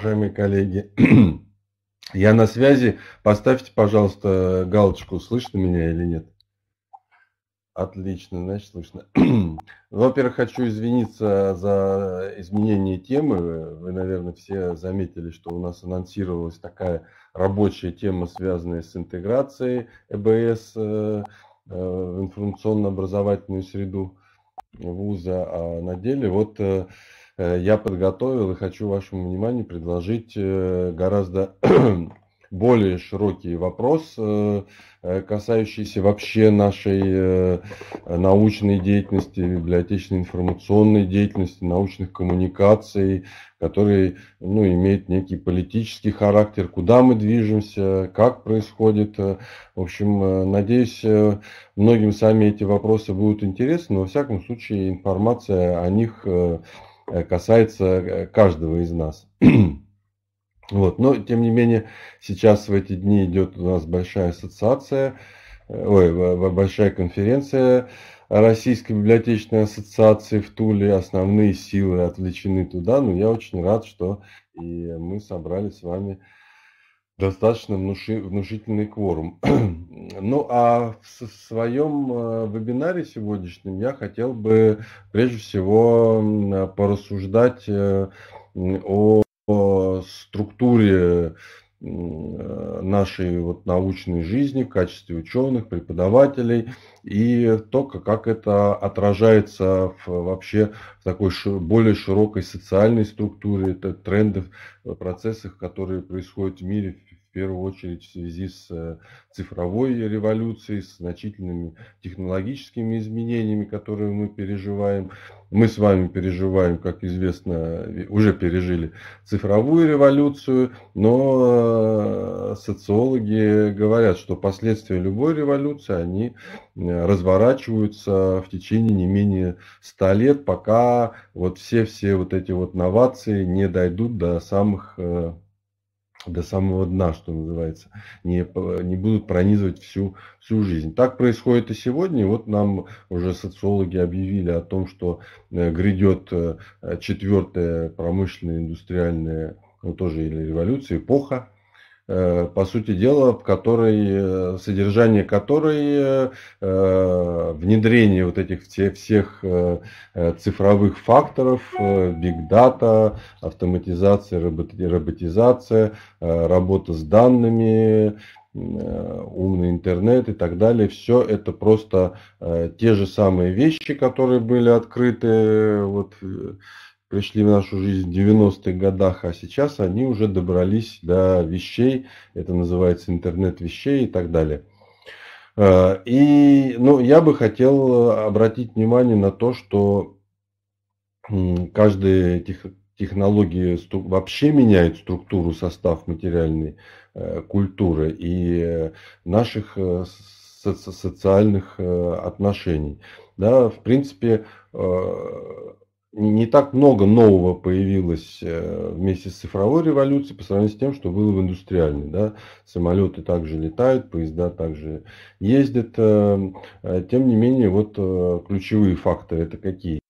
уважаемые коллеги. Я на связи. Поставьте, пожалуйста, галочку, слышно меня или нет. Отлично, значит, слышно. Во-первых, хочу извиниться за изменение темы. Вы, наверное, все заметили, что у нас анонсировалась такая рабочая тема, связанная с интеграцией ЭБС э, э, в информационно-образовательную среду вуза. А на деле вот э, я подготовил и хочу вашему вниманию предложить гораздо более широкий вопрос, э, э, касающийся вообще нашей э, научной деятельности, библиотечной информационной деятельности, научных коммуникаций, который ну, имеет некий политический характер, куда мы движемся, как происходит. В общем, надеюсь, многим сами эти вопросы будут интересны, но во всяком случае информация о них касается каждого из нас. Вот. Но, тем не менее, сейчас в эти дни идет у нас большая ассоциация, э, ой, большая конференция Российской библиотечной ассоциации в Туле. Основные силы отвлечены туда, но я очень рад, что и мы собрали с вами достаточно внушительный кворум. Ну а в своем э, вебинаре сегодняшнем я хотел бы прежде всего порассуждать э, о структуре нашей вот научной жизни в качестве ученых, преподавателей и то, как это отражается в, вообще в такой более широкой социальной структуре, трендов, процессах, которые происходят в мире в первую очередь в связи с э, цифровой революцией, с значительными технологическими изменениями, которые мы переживаем. Мы с вами переживаем, как известно, уже пережили цифровую революцию, но э, социологи говорят, что последствия любой революции, они э, разворачиваются в течение не менее 100 лет, пока вот все-все вот эти вот новации не дойдут до самых до самого дна, что называется, не, не будут пронизывать всю, всю жизнь. Так происходит и сегодня. Вот нам уже социологи объявили о том, что э, грядет э, четвертая промышленная, индустриальная, ну, тоже или революция, эпоха, по сути дела, в которой, э, содержание которой э, внедрение вот этих всех, всех цифровых факторов, data, автоматизация, роботизация, работа с данными, умный интернет и так далее. Все это просто те же самые вещи, которые были открыты вот пришли в нашу жизнь в 90-х годах, а сейчас они уже добрались до вещей, это называется интернет вещей и так далее. Э, и ну, я бы хотел обратить внимание на то, что каждая тех, технология вообще меняет структуру, состав материальной э, культуры и наших э, социальных отношений. Да, в принципе, не так много нового появилось э, вместе с цифровой революцией по сравнению с тем, что было в индустриальной. Да? Самолеты также летают, поезда также ездят. Э, э, тем не менее, вот ключевые факторы это какие?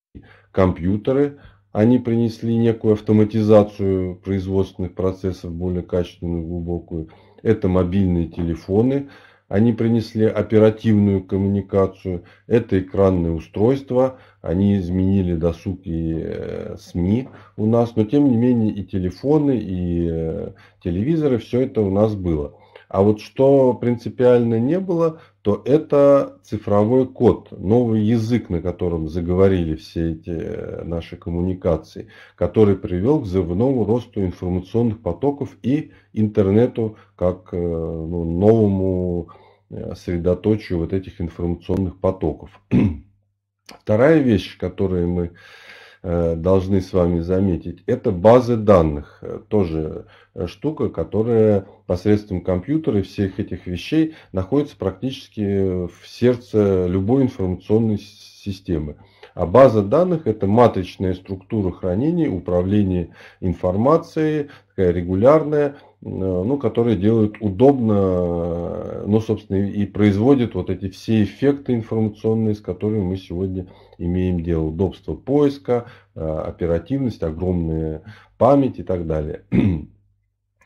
Компьютеры, они принесли некую автоматизацию производственных процессов, более качественную, глубокую. Это мобильные телефоны, они принесли оперативную коммуникацию, это экранные устройства, они изменили досуг и э, СМИ у нас, но тем не менее и телефоны, и э, телевизоры, все это у нас было. А вот что принципиально не было, то это цифровой код, новый язык, на котором заговорили все эти э, наши коммуникации, который привел к взрывному росту информационных потоков и интернету как ну, новому средоточию вот этих информационных потоков. Вторая вещь, которую мы э, должны с вами заметить, это базы данных. Э, тоже э, штука, которая посредством компьютера и всех этих вещей находится практически в сердце любой информационной системы. А база данных это матричная структура хранения, управления информацией, такая регулярная, ну, которые делают удобно, ну, собственно, и производят вот эти все эффекты информационные, с которыми мы сегодня имеем дело. Удобство поиска, оперативность, огромная память и так далее.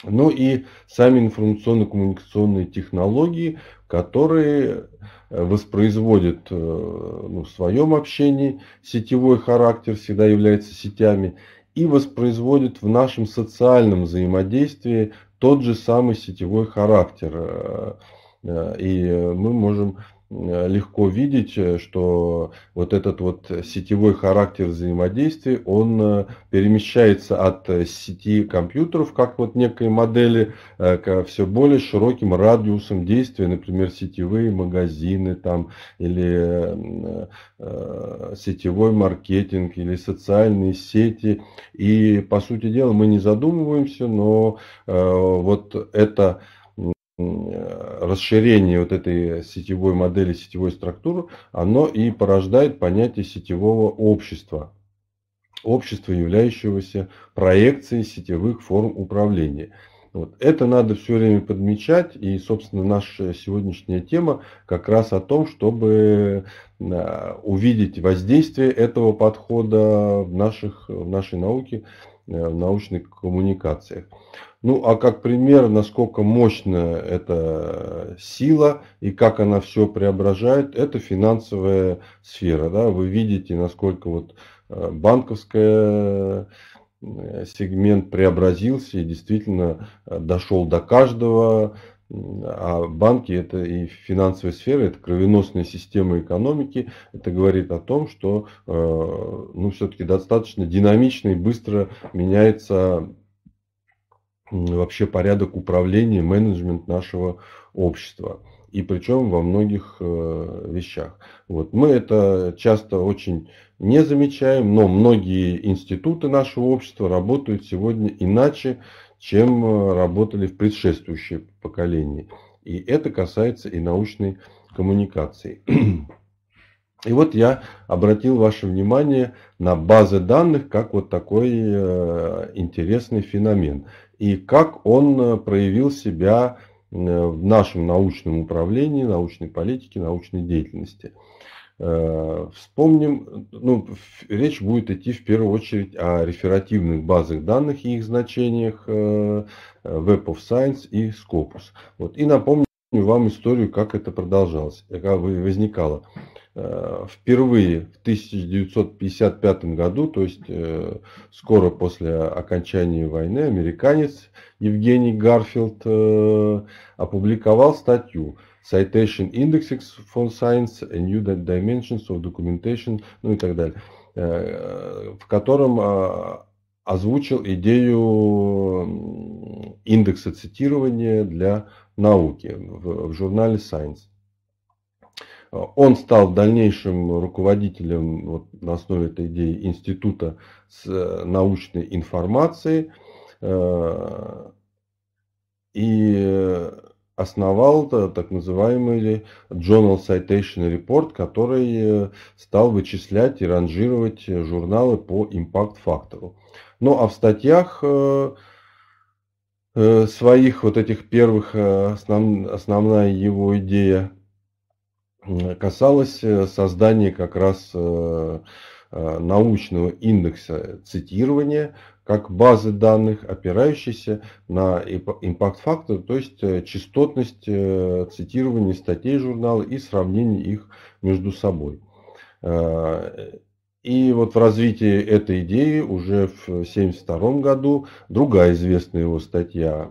Ну и сами информационно-коммуникационные технологии, которые воспроизводят ну, в своем общении сетевой характер, всегда является сетями, и воспроизводит в нашем социальном взаимодействии тот же самый сетевой характер. Э, и мы можем Э, легко видеть, э, что вот этот вот сетевой характер взаимодействия, он э, перемещается от сети компьютеров, как вот некой модели, к все более широким радиусом действия, например, сетевые магазины там, или сетевой маркетинг, или социальные сети. И, по сути дела, мы не задумываемся, но вот это расширение вот этой сетевой модели, сетевой структуры, оно и порождает понятие сетевого общества. Общества, являющегося проекцией сетевых форм управления. Вот. Это надо все время подмечать, и, собственно, наша сегодняшняя тема как раз о том, чтобы э, увидеть воздействие этого подхода в, наших, в нашей науке, э, в научных коммуникациях. Ну, а как пример, насколько мощная эта сила и как она все преображает, это финансовая сфера. Да? Вы видите, насколько вот э, банковская э, сегмент преобразился и действительно э, дошел до каждого. А банки это и финансовая сфера, это кровеносная система экономики. Это говорит о том, что ну, все-таки достаточно динамично и быстро меняется вообще порядок управления, менеджмент нашего общества. И причем во многих э, вещах. Вот. Мы это часто очень не замечаем, но многие институты нашего общества работают сегодня иначе, чем э, работали в предшествующие поколения. И это касается и научной коммуникации. И вот я обратил ваше внимание на базы данных как вот такой э, интересный феномен и как он э, проявил себя э, в нашем научном управлении, научной политике, научной деятельности. Э, вспомним, ну, речь будет идти в первую очередь о реферативных базах данных и их значениях Web of Science и Scopus. Вот. И напомню вам историю, как это продолжалось, как возникало. Э, впервые в 1955 году, то есть э, скоро после окончания войны, американец Евгений Гарфилд э, опубликовал статью Citation Indexes for Science and New Dimensions of Documentation, ну и так далее, в котором озвучил идею индекса цитирования для науки в журнале Science. Он стал дальнейшим руководителем вот, на основе этой идеи Института с э, научной информацией э, и основал так называемый Journal Citation Report, который э, стал вычислять и ранжировать журналы по импакт-фактору. Ну а в статьях своих вот этих первых основ, основная его идея касалось э, создания как раз э, э, научного индекса цитирования как базы данных, опирающейся на импакт-фактор, то есть частотность цитирования статей журнала и сравнение их между собой. И вот в развитии этой идеи уже в 1972 году другая известная его статья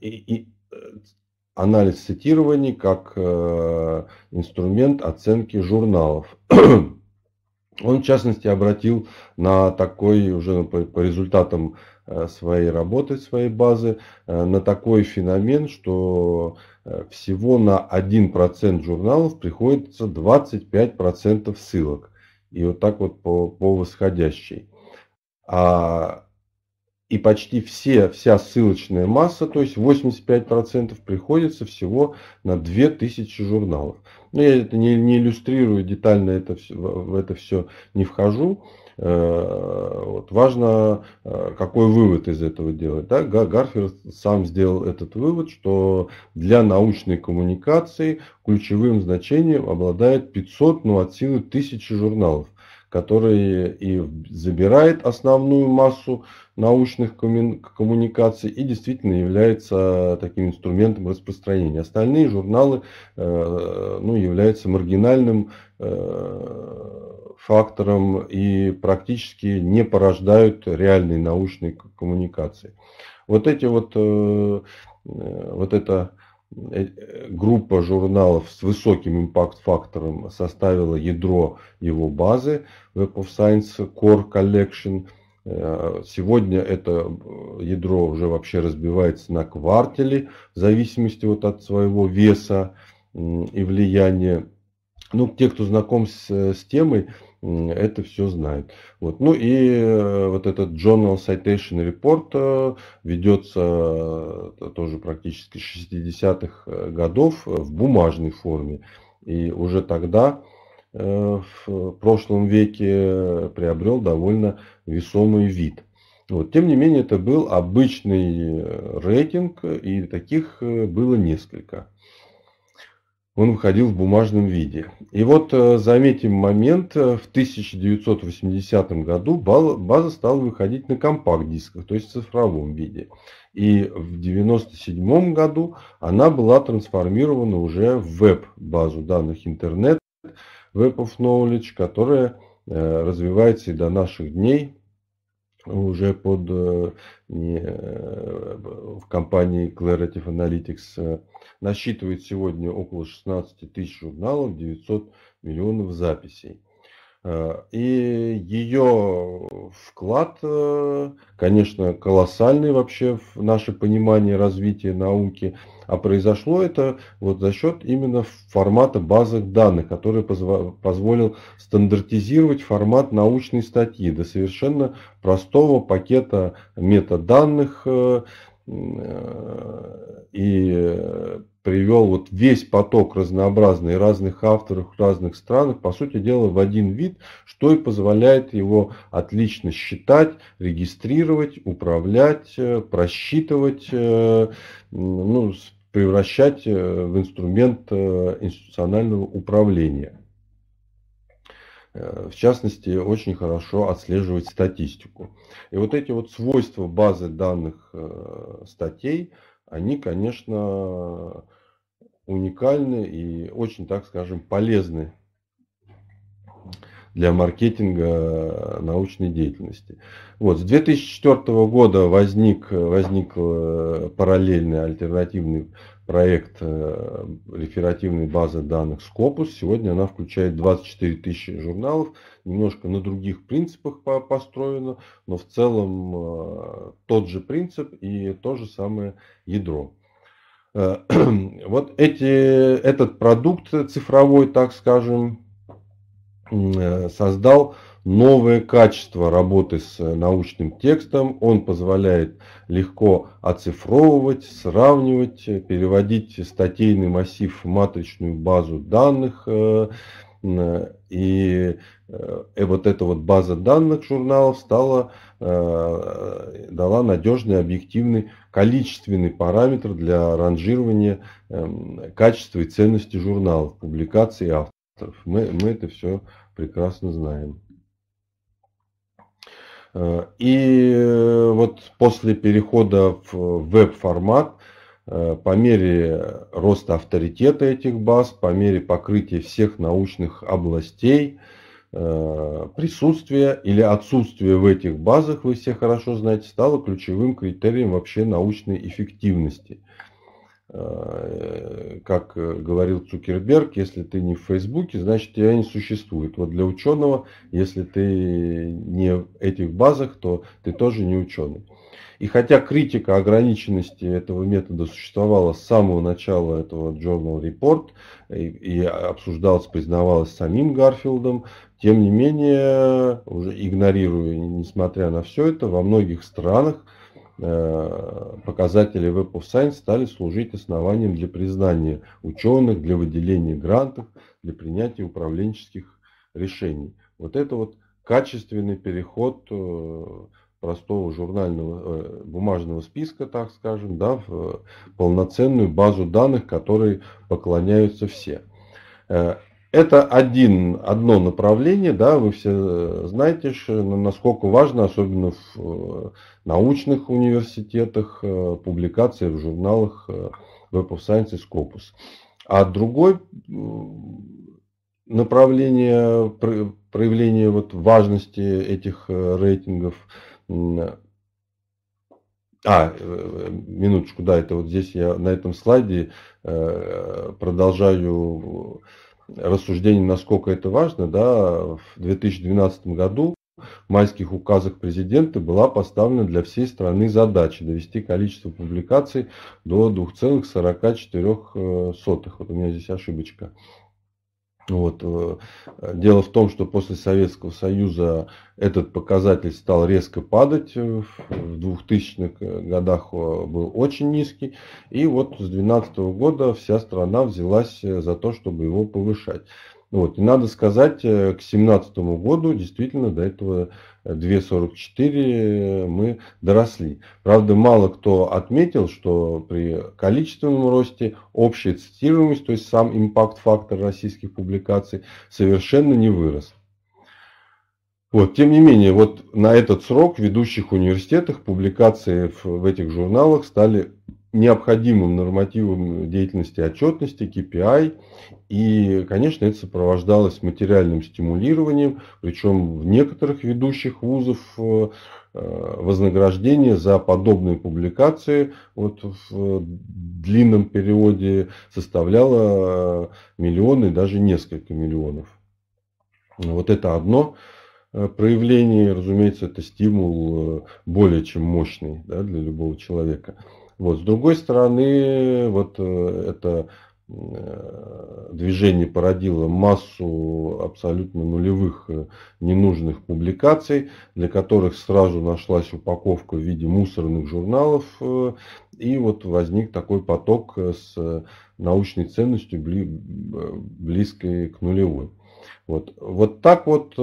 и, анализ цитирований как э, инструмент оценки журналов. Он, в частности, обратил на такой, уже по, по результатам э, своей работы, своей базы, э, на такой феномен, что всего на 1% журналов приходится 25% ссылок. И вот так вот по, по восходящей. А и почти все, вся ссылочная масса, то есть 85% приходится всего на 2000 журналов. Но я это не, не иллюстрирую, детально это, в это все не вхожу. вот, важно, какой вывод из этого делать. Да? Гарфилд сам сделал этот вывод, что для научной коммуникации ключевым значением обладает 500, ну от силы тысячи журналов который и забирает основную массу научных коммуникаций и действительно является таким инструментом распространения. Остальные журналы э, ну, являются маргинальным э, фактором и практически не порождают реальной научной коммуникации. Вот эти вот, э, вот это группа журналов с высоким импакт-фактором составила ядро его базы Web of Science Core Collection. Э, сегодня это э, ядро уже вообще разбивается на квартели в зависимости вот от своего веса и влияния. Ну, те, кто знаком с, с темой, это все знают. Вот. Ну и э, вот этот Journal Citation Report э, ведется э, тоже практически с 60-х годов в бумажной форме. И уже тогда, в прошлом веке, приобрел довольно весомый вид. Вот. Тем не менее, это был обычный рейтинг, и таких было несколько он выходил в бумажном виде. И вот э, заметим момент, э, в 1980 году база стала выходить на компакт-дисках, то есть в цифровом виде. И в 1997 году она была трансформирована уже в веб-базу данных интернет, Web of Knowledge, которая э, развивается и до наших дней уже под в компании Clarity Analytics насчитывает сегодня около 16 тысяч журналов, 900 миллионов записей. Э, и ее вклад, э, конечно, колоссальный вообще в наше понимание развития науки. А произошло это вот за счет именно формата базовых данных, который позволил стандартизировать формат научной статьи до совершенно простого пакета метаданных э, и привел вот весь поток разнообразный разных авторов разных странах, по сути дела, в один вид, что и позволяет его отлично считать, регистрировать, управлять, э, просчитывать, э, ну, превращать э, в инструмент институционального управления. В частности, очень хорошо отслеживать статистику. И вот эти вот свойства базы данных статей, они, конечно, уникальны и очень, так скажем, полезны для маркетинга научной деятельности. Вот, с 2004 года возник, возник э, параллельный альтернативный проект э, реферативной базы данных Scopus. Сегодня она включает 24 тысячи журналов, немножко на других принципах построена, но в целом э, тот же принцип и то же самое ядро. Э, вот эти, этот продукт цифровой, так скажем, создал новое качество работы с научным текстом. Он позволяет легко оцифровывать, сравнивать, переводить статейный массив в матричную базу данных. Э, и вот эта вот база данных журналов стала, дала надежный объективный количественный параметр для ранжирования эм, качества и ценности журналов, публикаций и авторов. Мы, мы это все прекрасно знаем. Э, и э, вот после перехода в веб-формат, э, по мере роста авторитета этих баз, по мере покрытия всех научных областей, Э, присутствие или отсутствие в этих базах, вы все хорошо знаете, стало ключевым критерием вообще научной эффективности. Э, как говорил Цукерберг, если ты не в Фейсбуке, значит тебя не существует. Вот для ученого, если ты не в этих базах, то ты тоже не ученый. И хотя критика ограниченности этого метода существовала с самого начала этого Journal Report и, и обсуждалась, признавалась самим Гарфилдом, тем не менее, уже игнорируя, несмотря на все это, во многих странах показатели Web of Science стали служить основанием для признания ученых, для выделения грантов, для принятия управленческих решений. Вот это вот качественный переход простого журнального бумажного списка, так скажем, да, в полноценную базу данных, которой поклоняются все. Это один, одно направление, да, вы все знаете, насколько важно, особенно в научных университетах, публикации в журналах Web of Science и Scopus. А другой направление проявления вот важности этих э, рейтингов. А, э, минуточку, да, это вот здесь я на этом слайде э, продолжаю рассуждение, насколько это важно. Да, в 2012 году в майских указах президента была поставлена для всей страны задача довести количество публикаций до 2,44. Вот у меня здесь ошибочка. Вот. Э, дело в том, что после Советского Союза этот показатель стал резко падать. В 2000-х годах был очень низкий. И вот с 2012 года вся страна взялась за то, чтобы его повышать. Вот. И надо сказать, э, к 2017 году действительно до этого 2,44 мы доросли. Правда, мало кто отметил, что при количественном росте общая цитируемость, то есть сам импакт-фактор российских публикаций, совершенно не вырос. Вот, тем не менее, вот на этот срок в ведущих университетах публикации в, в этих журналах стали необходимым нормативом деятельности отчетности, KPI. И, конечно, это сопровождалось материальным стимулированием, причем в некоторых ведущих вузов э, вознаграждение за подобные публикации вот в длинном периоде составляло миллионы, даже несколько миллионов. Вот это одно э, проявление, разумеется, это стимул э, более чем мощный да, для любого человека. Вот. С другой стороны, вот э, это э, движение породило массу абсолютно нулевых э, ненужных публикаций, для которых сразу нашлась упаковка в виде мусорных журналов, и вот возник такой поток с научной ценностью близкой к нулевой. Вот, вот так вот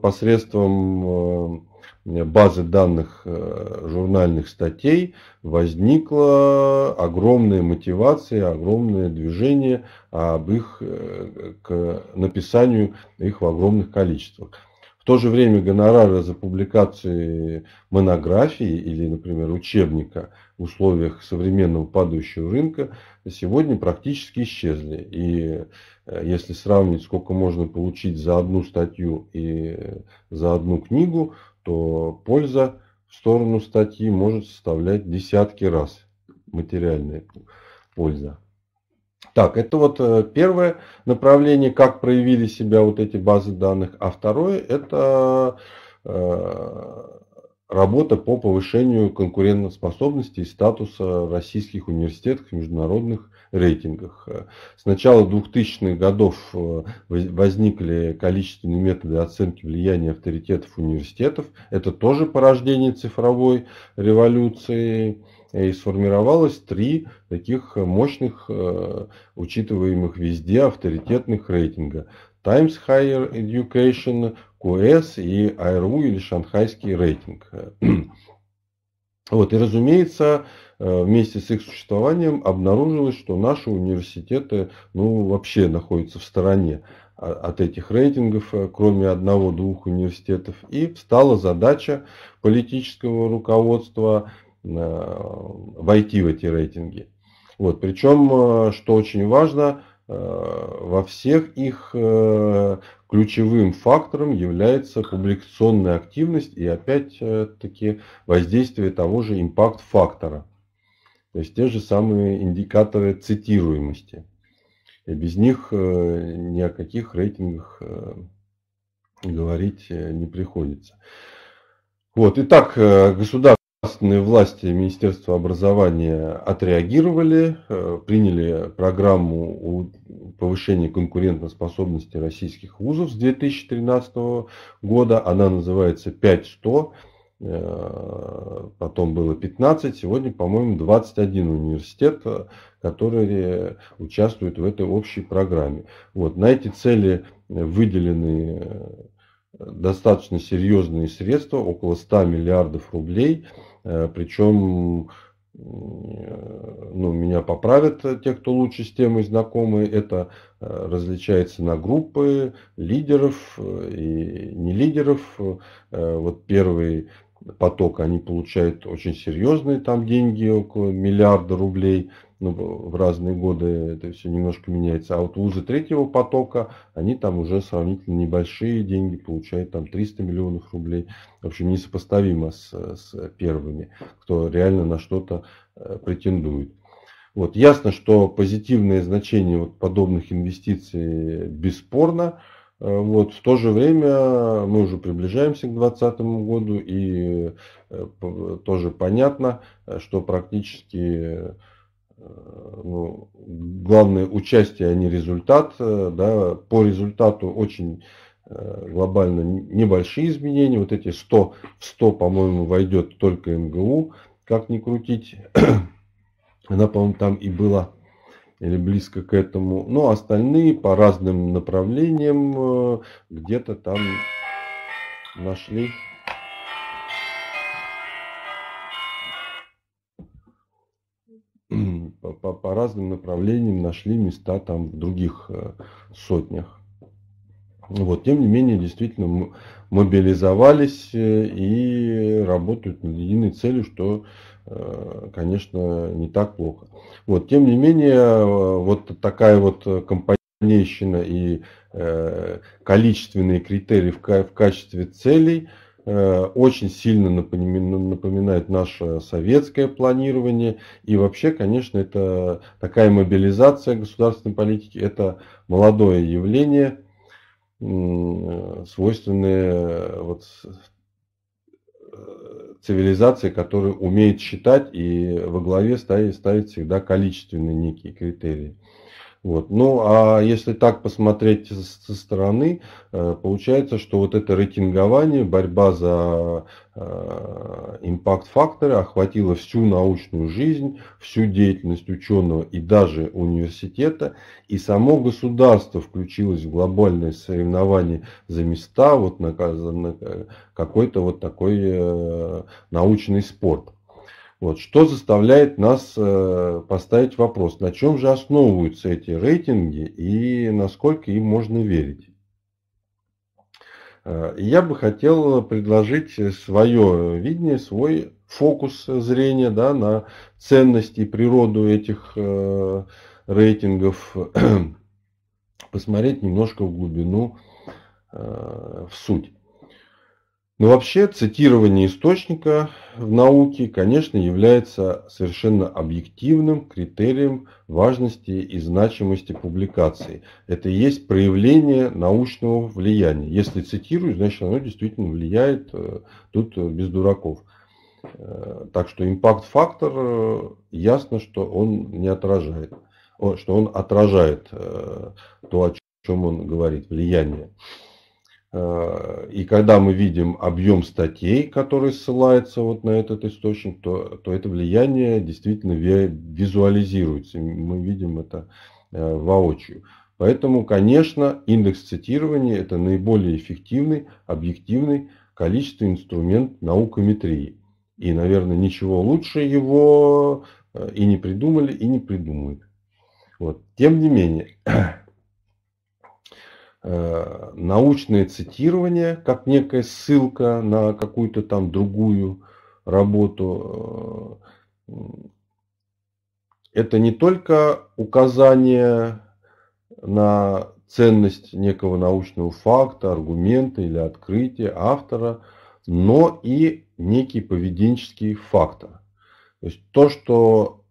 посредством базы данных э, журнальных статей возникла огромная мотивация, огромное движение об их, э, к написанию их в огромных количествах. В то же время гонорары за публикации монографии или, например, учебника в условиях современного падающего рынка сегодня практически исчезли. И э, если сравнить, сколько можно получить за одну статью и за одну книгу, то польза в сторону статьи может составлять десятки раз материальная польза. Так, это вот э, первое направление, как проявили себя вот эти базы данных. А второе это э, работа по повышению конкурентоспособности и статуса российских университетов международных рейтингах. С начала 2000-х годов э, возникли количественные методы оценки влияния авторитетов университетов. Это тоже порождение цифровой революции. И сформировалось три таких мощных, э, учитываемых везде авторитетных рейтинга. Times Higher Education, QS и IRU или шанхайский рейтинг. Вот, и разумеется, вместе с их существованием обнаружилось, что наши университеты ну, вообще находятся в стороне от этих рейтингов, э, кроме одного-двух университетов. И встала задача политического руководства э, войти в эти рейтинги. Вот, причем, что очень важно, во всех их ключевым фактором является публикационная активность и опять-таки воздействие того же импакт-фактора. То есть те же самые индикаторы цитируемости. И без них э, ни о каких рейтингах э, говорить э, не приходится. Вот. Итак, государственные власти Министерства образования отреагировали, приняли программу повышения конкурентоспособности российских вузов с 2013 года. Она называется 5100. Э, потом было 15, сегодня, по-моему, 21 университет, э, которые участвуют в этой общей программе. Вот, на эти цели выделены достаточно серьезные средства, около 100 миллиардов рублей, причем ну, меня поправят те, кто лучше с темой знакомы, это различается на группы лидеров и не лидеров. Вот первый поток, они получают очень серьезные там деньги, около миллиарда рублей. Ну, в разные годы это все немножко меняется. А вот вузы третьего потока, они там уже сравнительно небольшие деньги, получают там 300 миллионов рублей. В общем, несопоставимо с, с первыми, кто реально на что-то э, претендует. Вот. Ясно, что позитивное значение вот подобных инвестиций бесспорно. Э, вот, в то же время мы уже приближаемся к 2020 году и э, тоже понятно, что практически э, ну, главное участие, а не результат. Да, по результату очень глобально небольшие изменения. Вот эти 100 в 100, по-моему, войдет только МГУ, как ни крутить. Она, по-моему, там и была или близко к этому. Но остальные по разным направлениям э, где-то там нашли. По, по, по разным направлениям нашли места там в других э, сотнях. Вот, тем не менее, действительно мобилизовались э, и работают над единой целью, что Э, конечно, не так плохо. Вот, тем не менее, э, вот такая вот компанейщина и количественные критерии в качестве целей очень сильно напоминает наше советское планирование. И вообще, конечно, это такая мобилизация государственной политики, это молодое явление, свойственное вот цивилизации, которая умеет считать и во главе ставит, ставит всегда количественные некие критерии. Вот. Ну, а если так посмотреть со стороны, э, получается, что вот это рейтингование, борьба за э, импакт-факторы охватила всю научную жизнь, всю деятельность ученого и даже университета, и само государство включилось в глобальное соревнование за места вот на, на какой-то вот такой э, научный спорт. Вот. Что заставляет нас э, поставить вопрос, на чем же основываются эти рейтинги и насколько им можно верить. Э, я бы хотел предложить свое видение, свой фокус зрения да, на ценности и природу этих э, рейтингов, посмотреть немножко в глубину, в суть. Но вообще цитирование источника в науке, конечно, является совершенно объективным критерием важности и значимости публикации. Это и есть проявление научного влияния. Если цитирую, значит оно действительно влияет, э, тут без дураков. Э, так что импакт-фактор, э, ясно, что он не отражает, что он отражает то, о чем он говорит, влияние. Э, и когда мы видим объем статей, который ссылается вот на этот источник, то, то это влияние действительно визуализируется. Мы видим это э, воочию. Поэтому, конечно, индекс цитирования – это наиболее эффективный, объективный, количественный инструмент наукометрии. И, наверное, ничего лучше его э, и не придумали, и не придумают. Вот. Тем не менее, научное цитирование, как некая ссылка на какую-то там другую работу. Э, это не только указание на ценность некого научного факта, аргумента или открытия автора, но и некий поведенческий фактор. То есть то, что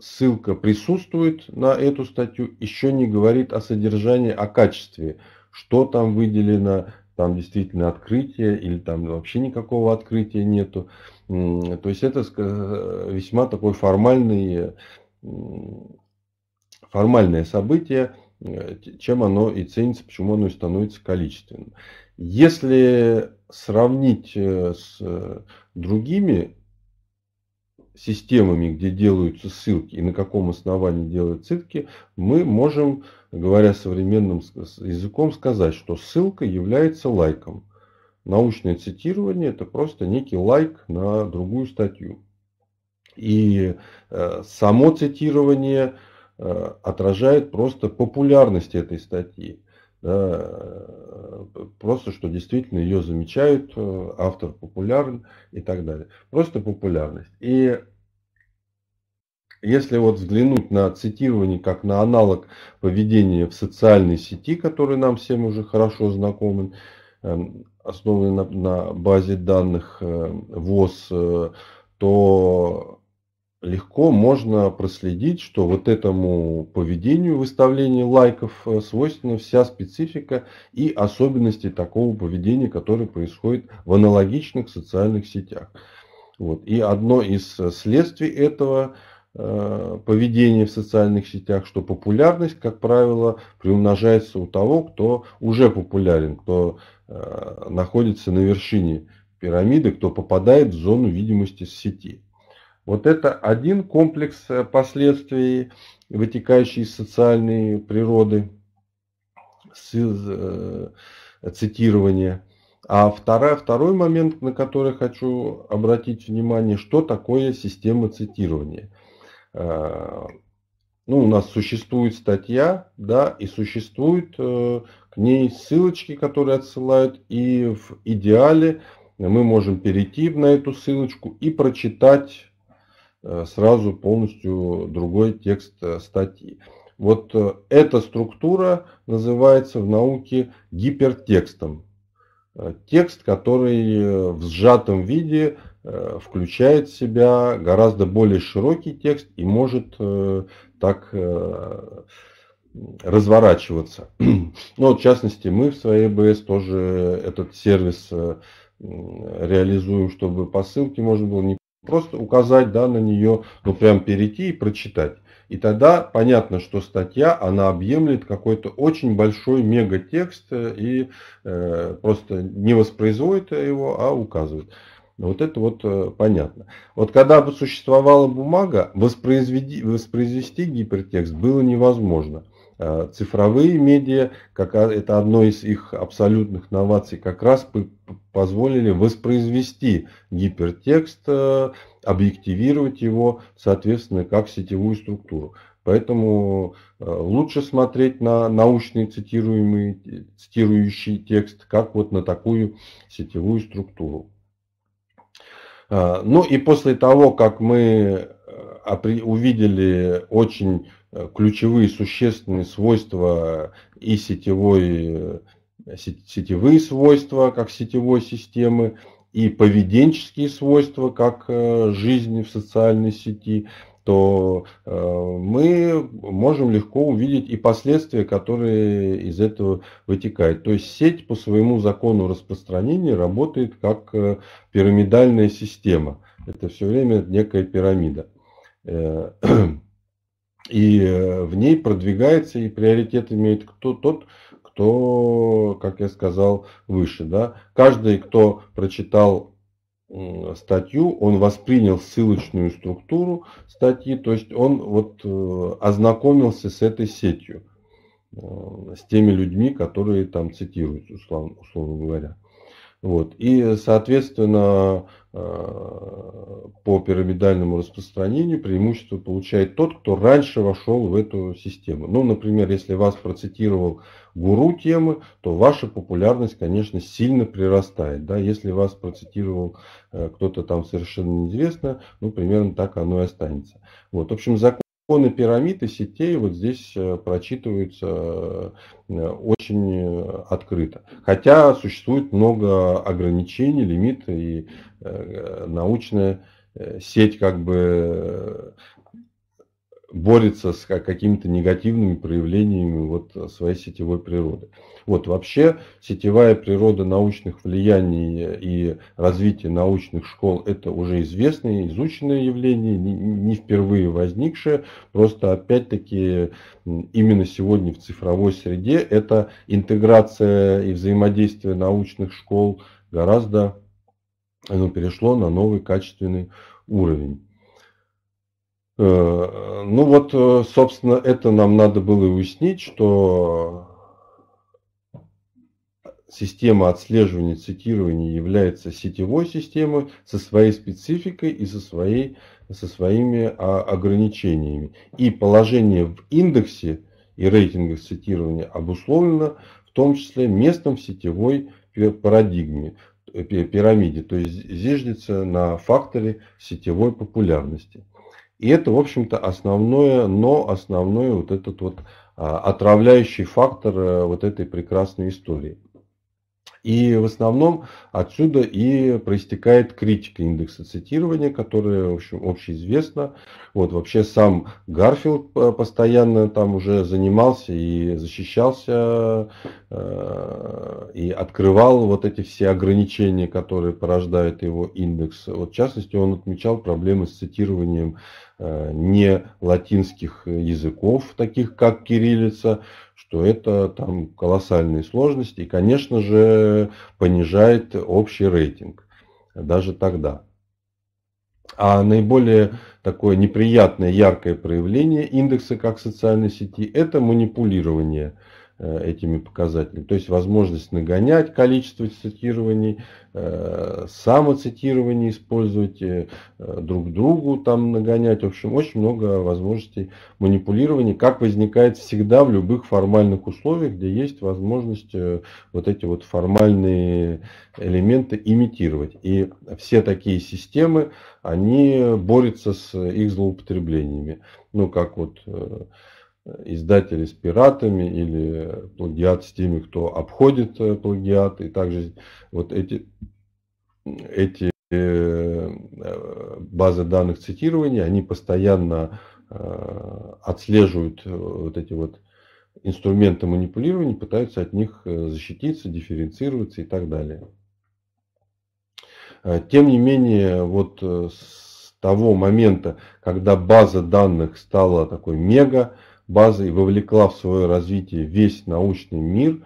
ссылка присутствует на эту статью, еще не говорит о содержании, о качестве, что там выделено, там действительно открытие или там вообще никакого открытия нету. То есть это весьма такое формальное, формальное событие, э, чем оно и ценится, почему оно и становится количественным. Если сравнить э, с другими системами, где делаются ссылки и на каком основании делают ссылки, мы можем, говоря современным языком, сказать, что ссылка является лайком. научное цитирование это просто некий лайк на другую статью. И э, само цитирование э, отражает просто популярность этой статьи. Да, э, просто что действительно ее замечают, э, автор популярен и так далее. Просто популярность. И если вот взглянуть на цитирование как на аналог поведения в социальной сети, который нам всем уже хорошо знакомы, эм, основанный на, на базе данных э, ВОЗ, то легко можно проследить, что вот этому поведению выставления лайков э, свойственна вся специфика и особенности такого поведения, которое происходит в аналогичных социальных сетях. Вот. И одно из следствий этого Э, поведение в социальных сетях, что популярность, как правило, приумножается у того, кто уже популярен, кто э, находится на вершине пирамиды, кто попадает в зону видимости сети. Вот это один комплекс э, последствий, вытекающий из социальной природы, с цитирования. А второй, второй момент, на который хочу обратить внимание, что такое система цитирования – Э, ну, у нас существует статья, да, и существуют э, к ней ссылочки, которые отсылают, и в идеале мы можем перейти на эту ссылочку и прочитать э, сразу полностью другой текст статьи. Вот эта структура называется в науке гипертекстом. Текст, который в сжатом виде Э, включает в себя гораздо более широкий текст и может э, так э, разворачиваться. Ну, вот, в частности, мы в своей БС тоже этот сервис реализуем, чтобы по ссылке можно было не просто указать да, на нее, но прям перейти и прочитать. И тогда понятно, что статья, она объемлет какой-то очень большой мегатекст и э, просто не воспроизводит его, а указывает. Вот это вот э, понятно. Вот когда бы существовала бумага, воспроизвести гипертекст было невозможно. Э, цифровые медиа, как, это одно из их абсолютных новаций, как раз позволили воспроизвести гипертекст, э, объективировать его, соответственно, как сетевую структуру. Поэтому лучше смотреть на научный цитируемый, цитирующий текст, как вот на такую сетевую структуру. А, ну и после того, как мы э, увидели очень э, ключевые существенные свойства и сетевой, э, сетевые свойства как сетевой системы, и поведенческие свойства как жизни в социальной сети, то э, мы можем легко увидеть и последствия, которые из этого вытекают. То есть сеть по своему закону распространения работает как э, пирамидальная система. Это все время некая пирамида. Э, и в ней продвигается и приоритет имеет кто, тот, кто, как я сказал, выше. Да? Каждый, кто прочитал статью, он воспринял ссылочную структуру статьи, то есть он вот э, ознакомился с этой сетью, э, с теми людьми, которые там цитируют, условно, условно говоря. Вот. И, соответственно, э, по пирамидальному распространению преимущество получает тот, кто раньше вошел в эту систему. Ну, например, если вас процитировал гуру темы, то ваша популярность, конечно, сильно прирастает. Да? Если вас процитировал э, кто-то там совершенно неизвестно, ну, примерно так оно и останется. Вот. В общем, закон Законы пирамид и сетей вот здесь э, прочитываются э, очень открыто. Хотя существует много ограничений, лимит и э, научная сеть как бы борется с какими-то негативными проявлениями вот своей сетевой природы. Вот вообще сетевая природа научных влияний и развития научных школ это уже известное, изученное явление, не впервые возникшее. Просто опять-таки именно сегодня в цифровой среде это интеграция и взаимодействие научных школ гораздо оно перешло на новый качественный уровень. Э, ну вот, э, собственно, это нам надо было уяснить, что система отслеживания цитирования является сетевой системой со своей спецификой и со, своей, со своими а, ограничениями. И положение в индексе и рейтингах цитирования обусловлено в том числе местом в сетевой парадигме, э, пирамиде. То есть зиждется на факторе сетевой популярности. И это, в общем-то, основное, но основной вот этот вот а, отравляющий фактор э, вот этой прекрасной истории. И в основном отсюда и проистекает критика индекса цитирования, которая, в общем, общеизвестна. Вот вообще сам Гарфилд постоянно там уже занимался и защищался, э, и открывал вот эти все ограничения, которые порождает его индекс. Вот в частности, он отмечал проблемы с цитированием э, не латинских языков, таких как кириллица, что это там колоссальные сложности и, конечно же, понижает общий рейтинг даже тогда. А наиболее такое неприятное, яркое проявление индекса как социальной сети – это манипулирование этими показателями. То есть возможность нагонять количество цитирований, э, самоцитирование использовать, э, друг другу там нагонять. В общем, очень много возможностей манипулирования, как возникает всегда в любых формальных условиях, где есть возможность вот эти вот формальные элементы имитировать. И все такие системы, они борются с их злоупотреблениями. Ну, как вот издатели с пиратами или плагиат с теми, кто обходит э, плагиат. И также вот эти, эти э, базы данных цитирования, они постоянно э, отслеживают вот эти вот инструменты манипулирования, пытаются от них защититься, дифференцироваться и так далее. Тем не менее, вот с того момента, когда база данных стала такой мега базой вовлекла в свое развитие весь научный мир.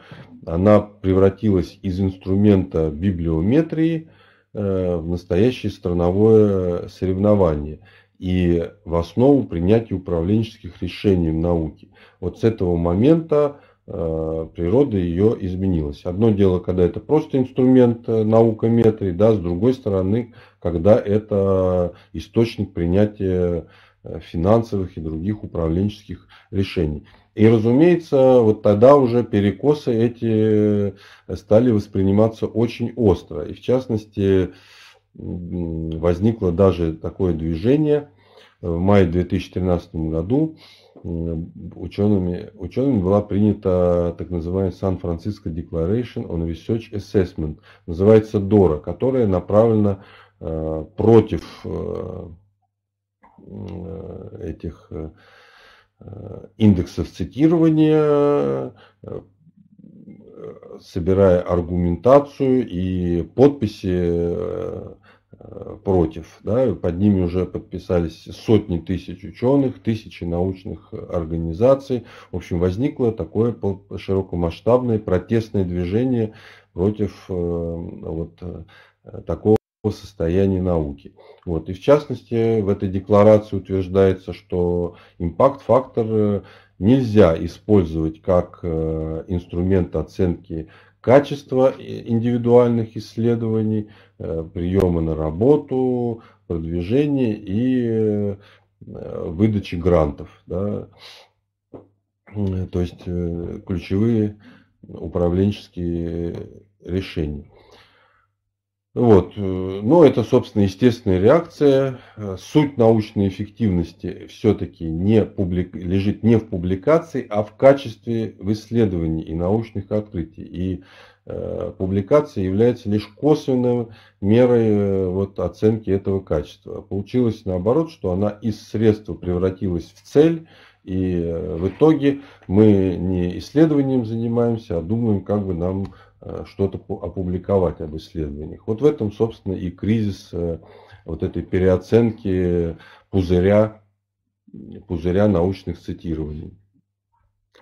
Она превратилась из инструмента библиометрии э, в настоящее страновое соревнование и в основу принятия управленческих решений в науке. Вот с этого момента э, природа ее изменилась. Одно дело, когда это просто инструмент э, наукометрии, да, с другой стороны, когда это источник принятия финансовых и других управленческих решений. И, разумеется, вот тогда уже перекосы эти стали восприниматься очень остро. И, в частности, возникло даже такое движение в мае 2013 году. Учеными, учеными была принята так называемая Сан-Франциско Declaration on Research Assessment, называется DORA, которая направлена э, против э, этих э, Э, индексов цитирования, э, собирая аргументацию и подписи э, против. Да, под ними уже подписались сотни тысяч ученых, тысячи научных организаций. В общем, возникло такое широкомасштабное протестное движение против вот такого состоянии науки. Вот. И в частности, в этой декларации утверждается, что импакт-фактор э, нельзя использовать как э, инструмент оценки качества индивидуальных исследований, э, приема на работу, продвижения и выдачи грантов. Да. То есть ключевые управленческие решения. Вот. Э, Но ну, это, собственно, естественная реакция. Э, суть научной эффективности все-таки не публик... лежит не в публикации, а в качестве в исследований и научных открытий. И э, публикация является лишь косвенной мерой э, вот, оценки этого качества. Получилось наоборот, что она из средства превратилась в цель. И э, в итоге мы не исследованием занимаемся, а думаем, как бы нам что-то опубликовать об исследованиях. Вот в этом, собственно, и кризис э, вот этой переоценки пузыря, пузыря научных цитирований.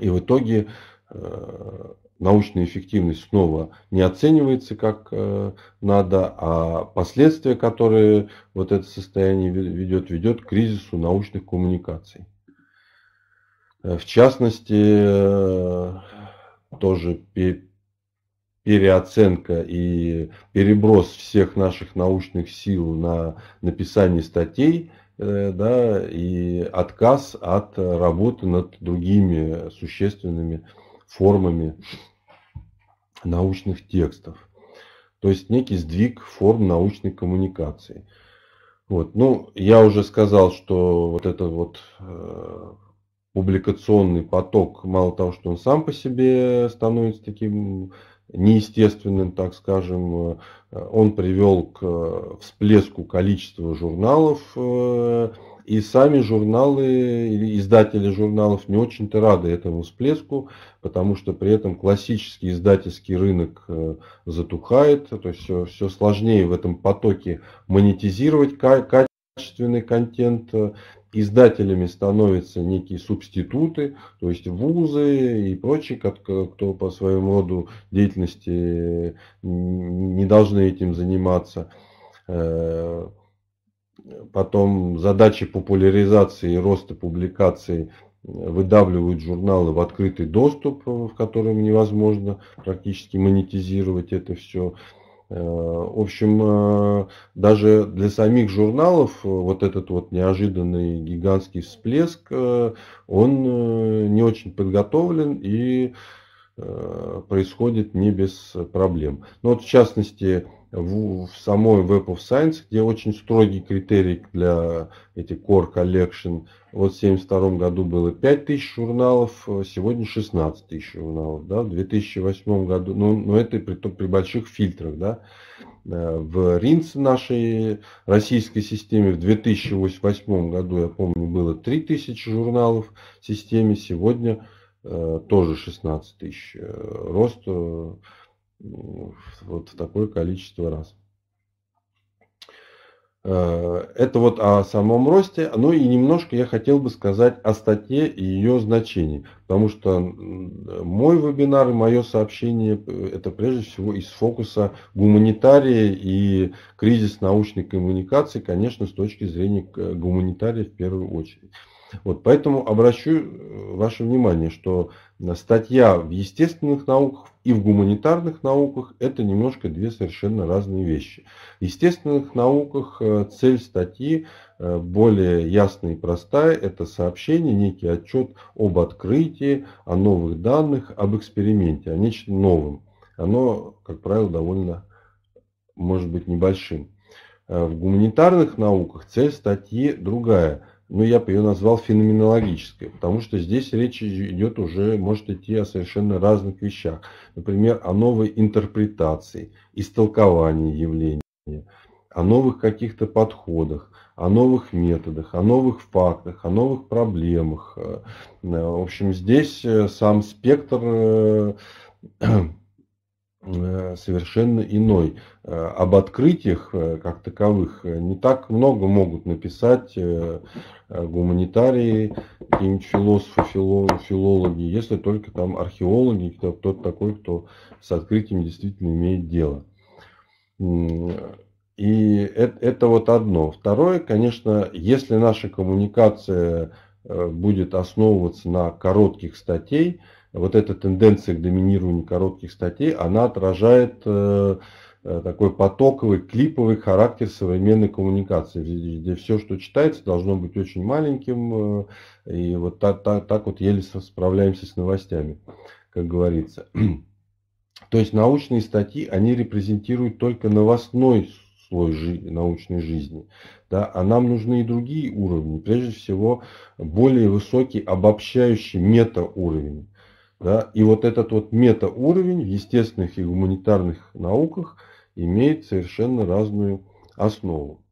И в итоге э, научная эффективность снова не оценивается как надо, а последствия, которые вот это состояние ведет, ведет к кризису научных коммуникаций. В частности, тоже переоценка и переброс всех наших научных сил на написание статей, э, да, и отказ от работы над другими существенными формами научных текстов. То есть некий сдвиг форм научной коммуникации. Вот. Ну, я уже сказал, что вот этот вот э, публикационный поток, мало того, что он сам по себе становится таким неестественным, так скажем, э, он привел к всплеску количества журналов, э, и сами журналы издатели журналов не очень-то рады этому всплеску, потому что при этом классический издательский рынок э, затухает, то есть все, все сложнее в этом потоке монетизировать качественный контент, издателями становятся некие субституты, то есть вузы и прочие, кто по своему роду деятельности не должны этим заниматься. Э, потом задачи популяризации и роста публикаций выдавливают журналы в открытый доступ, в котором невозможно практически монетизировать это все. Э, в общем, э, даже для самих журналов э, вот этот вот неожиданный гигантский всплеск, он не очень подготовлен и происходит не без проблем. Но вот в частности, в, в самой Web of Science, где очень строгий критерий для этих Core Collection. Вот в 1972 году было 5000 журналов, сегодня 16 тысяч журналов. Да? В 2008 году, ну, ну это при, при больших фильтрах, да? Э, в РИНС нашей российской системе в 2008 году, я помню, было 3000 журналов в системе, сегодня э, тоже 16 тысяч. Э, рост э, вот в такое количество раз. Э, это вот о самом росте. Ну и немножко я хотел бы сказать о статье и ее значении. Потому что мой вебинар и мое сообщение э, это прежде всего из фокуса гуманитария и кризис научной коммуникации, конечно, с точки зрения гуманитария в первую очередь. Вот, поэтому обращу э, ваше внимание, что статья в естественных науках и в гуманитарных науках это немножко две совершенно разные вещи. В естественных науках э, цель статьи э, более ясная и простая. Это сообщение, некий отчет об открытии, о новых данных, об эксперименте, о нечем новом. Оно, как правило, довольно может быть небольшим. В гуманитарных науках цель статьи другая – ну, я бы ее назвал феноменологической, потому что здесь речь идет уже, может идти о совершенно разных вещах. Например, о новой интерпретации, истолковании явления, о новых каких-то подходах, о новых методах, о новых фактах, о новых проблемах. Э, в общем, здесь э, сам спектр э, совершенно иной. Э, об открытиях э, как таковых не так много могут написать гуманитарии, какие-нибудь философы, филологи, если только там археологи, кто, кто такой, кто с открытием действительно имеет дело. И это, это вот одно. Второе, конечно, если наша коммуникация будет основываться на коротких статей, вот эта тенденция к доминированию коротких статей, она отражает э, э, такой потоковый, клиповый характер современной коммуникации, где все, что читается, должно быть очень маленьким, э, и вот так, так, так вот еле справляемся с новостями, как говорится. То есть научные статьи, они репрезентируют только новостной слой жи научной жизни. Да, а нам нужны и другие уровни, прежде всего более высокий обобщающий метауровень. Да? И вот этот вот метауровень в естественных и гуманитарных науках имеет совершенно разную основу.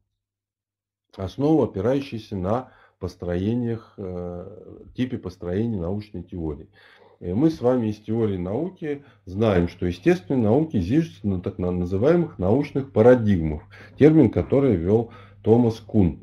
Основу, опирающуюся на построениях, э, типе построения научной теории. И мы с вами из теории науки знаем, что естественные науки зиждутся на так называемых научных парадигмах, термин, который ввел Томас Кун.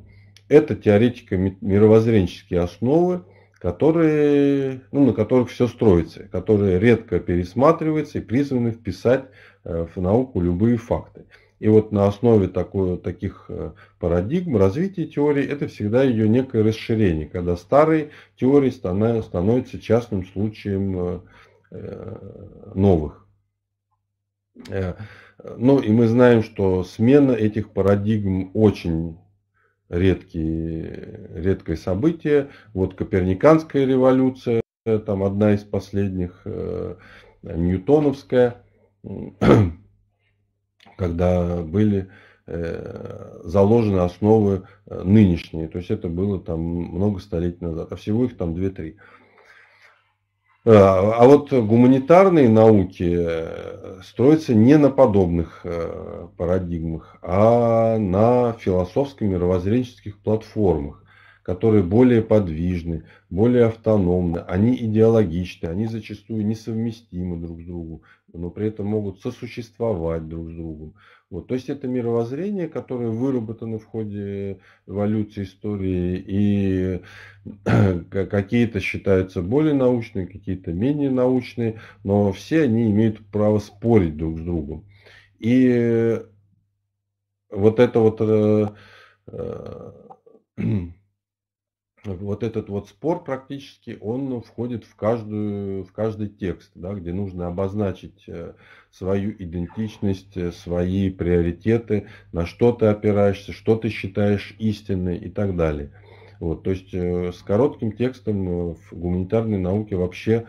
Это теоретика мировоззренческие основы, которые, ну, на которых все строится, которые редко пересматриваются и призваны вписать э, в науку любые факты. И вот на основе такой, таких э, парадигм развития теории это всегда ее некое расширение, когда старые теории становятся частным случаем э, новых. Ну и мы знаем, что смена этих парадигм очень редкие, редкое событие. Вот Коперниканская революция, там одна из последних, э, Ньютоновская, когда были э, заложены основы э, нынешние. То есть это было там много столетий назад, а всего их там 2-3. А, а вот гуманитарные науки э, строятся не на подобных э, парадигмах, а на философско-мировоззренческих платформах, которые более подвижны, более автономны, они идеологичны, они зачастую несовместимы друг с другом, но при этом могут сосуществовать друг с другом. Вот. То есть это мировоззрение, которое выработано в ходе эволюции истории, и какие-то считаются более научные, какие-то менее научные, но все они имеют право спорить друг с другом. И вот это вот э, э, вот этот вот спор практически, он входит в, каждую, в каждый текст, да, где нужно обозначить э, свою идентичность, э, свои приоритеты, на что ты опираешься, что ты считаешь истинной и так далее. Вот, то есть э, с коротким текстом в гуманитарной науке вообще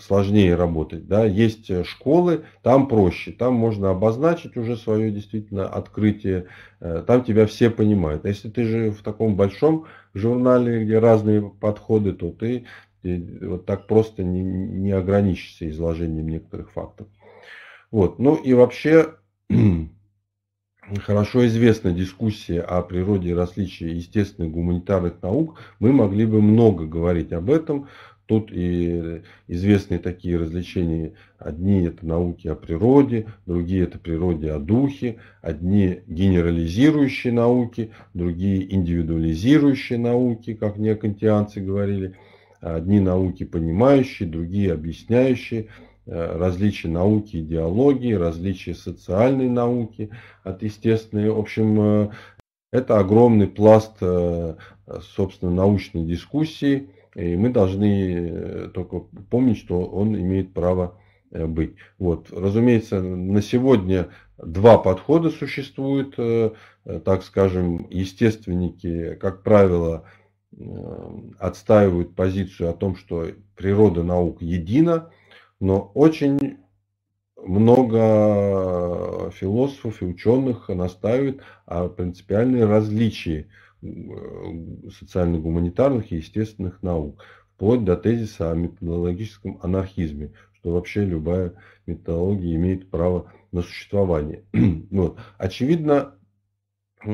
сложнее работать. Да? Есть э, школы, там проще, там можно обозначить уже свое действительно открытие, э, там тебя все понимают. А если ты же в таком большом журнале, где разные подходы, то ты вот так просто не, не ограничишься изложением некоторых фактов. Вот. Ну и вообще хорошо известна дискуссия о природе и различии естественных гуманитарных наук. Мы могли бы много говорить об этом, Тут и известные такие развлечения. Одни это науки о природе, другие это природе о духе, одни генерализирующие науки, другие индивидуализирующие науки, как неокантианцы говорили. Одни науки понимающие, другие объясняющие э, различия науки, идеологии, различия социальной науки от естественной. В общем, э, это огромный пласт, э, собственно, научной дискуссии – и мы должны э, только помнить, что он имеет право э, быть. Вот. Разумеется, на сегодня два подхода существуют. Э, так скажем, естественники, как правило, отстаивают позицию о том, что природа наук едина, но очень много философов и ученых настаивают о принципиальной различии социально-гуманитарных и естественных наук, вплоть до тезиса о методологическом анархизме, что вообще любая методология имеет право на существование. вот. Очевидно,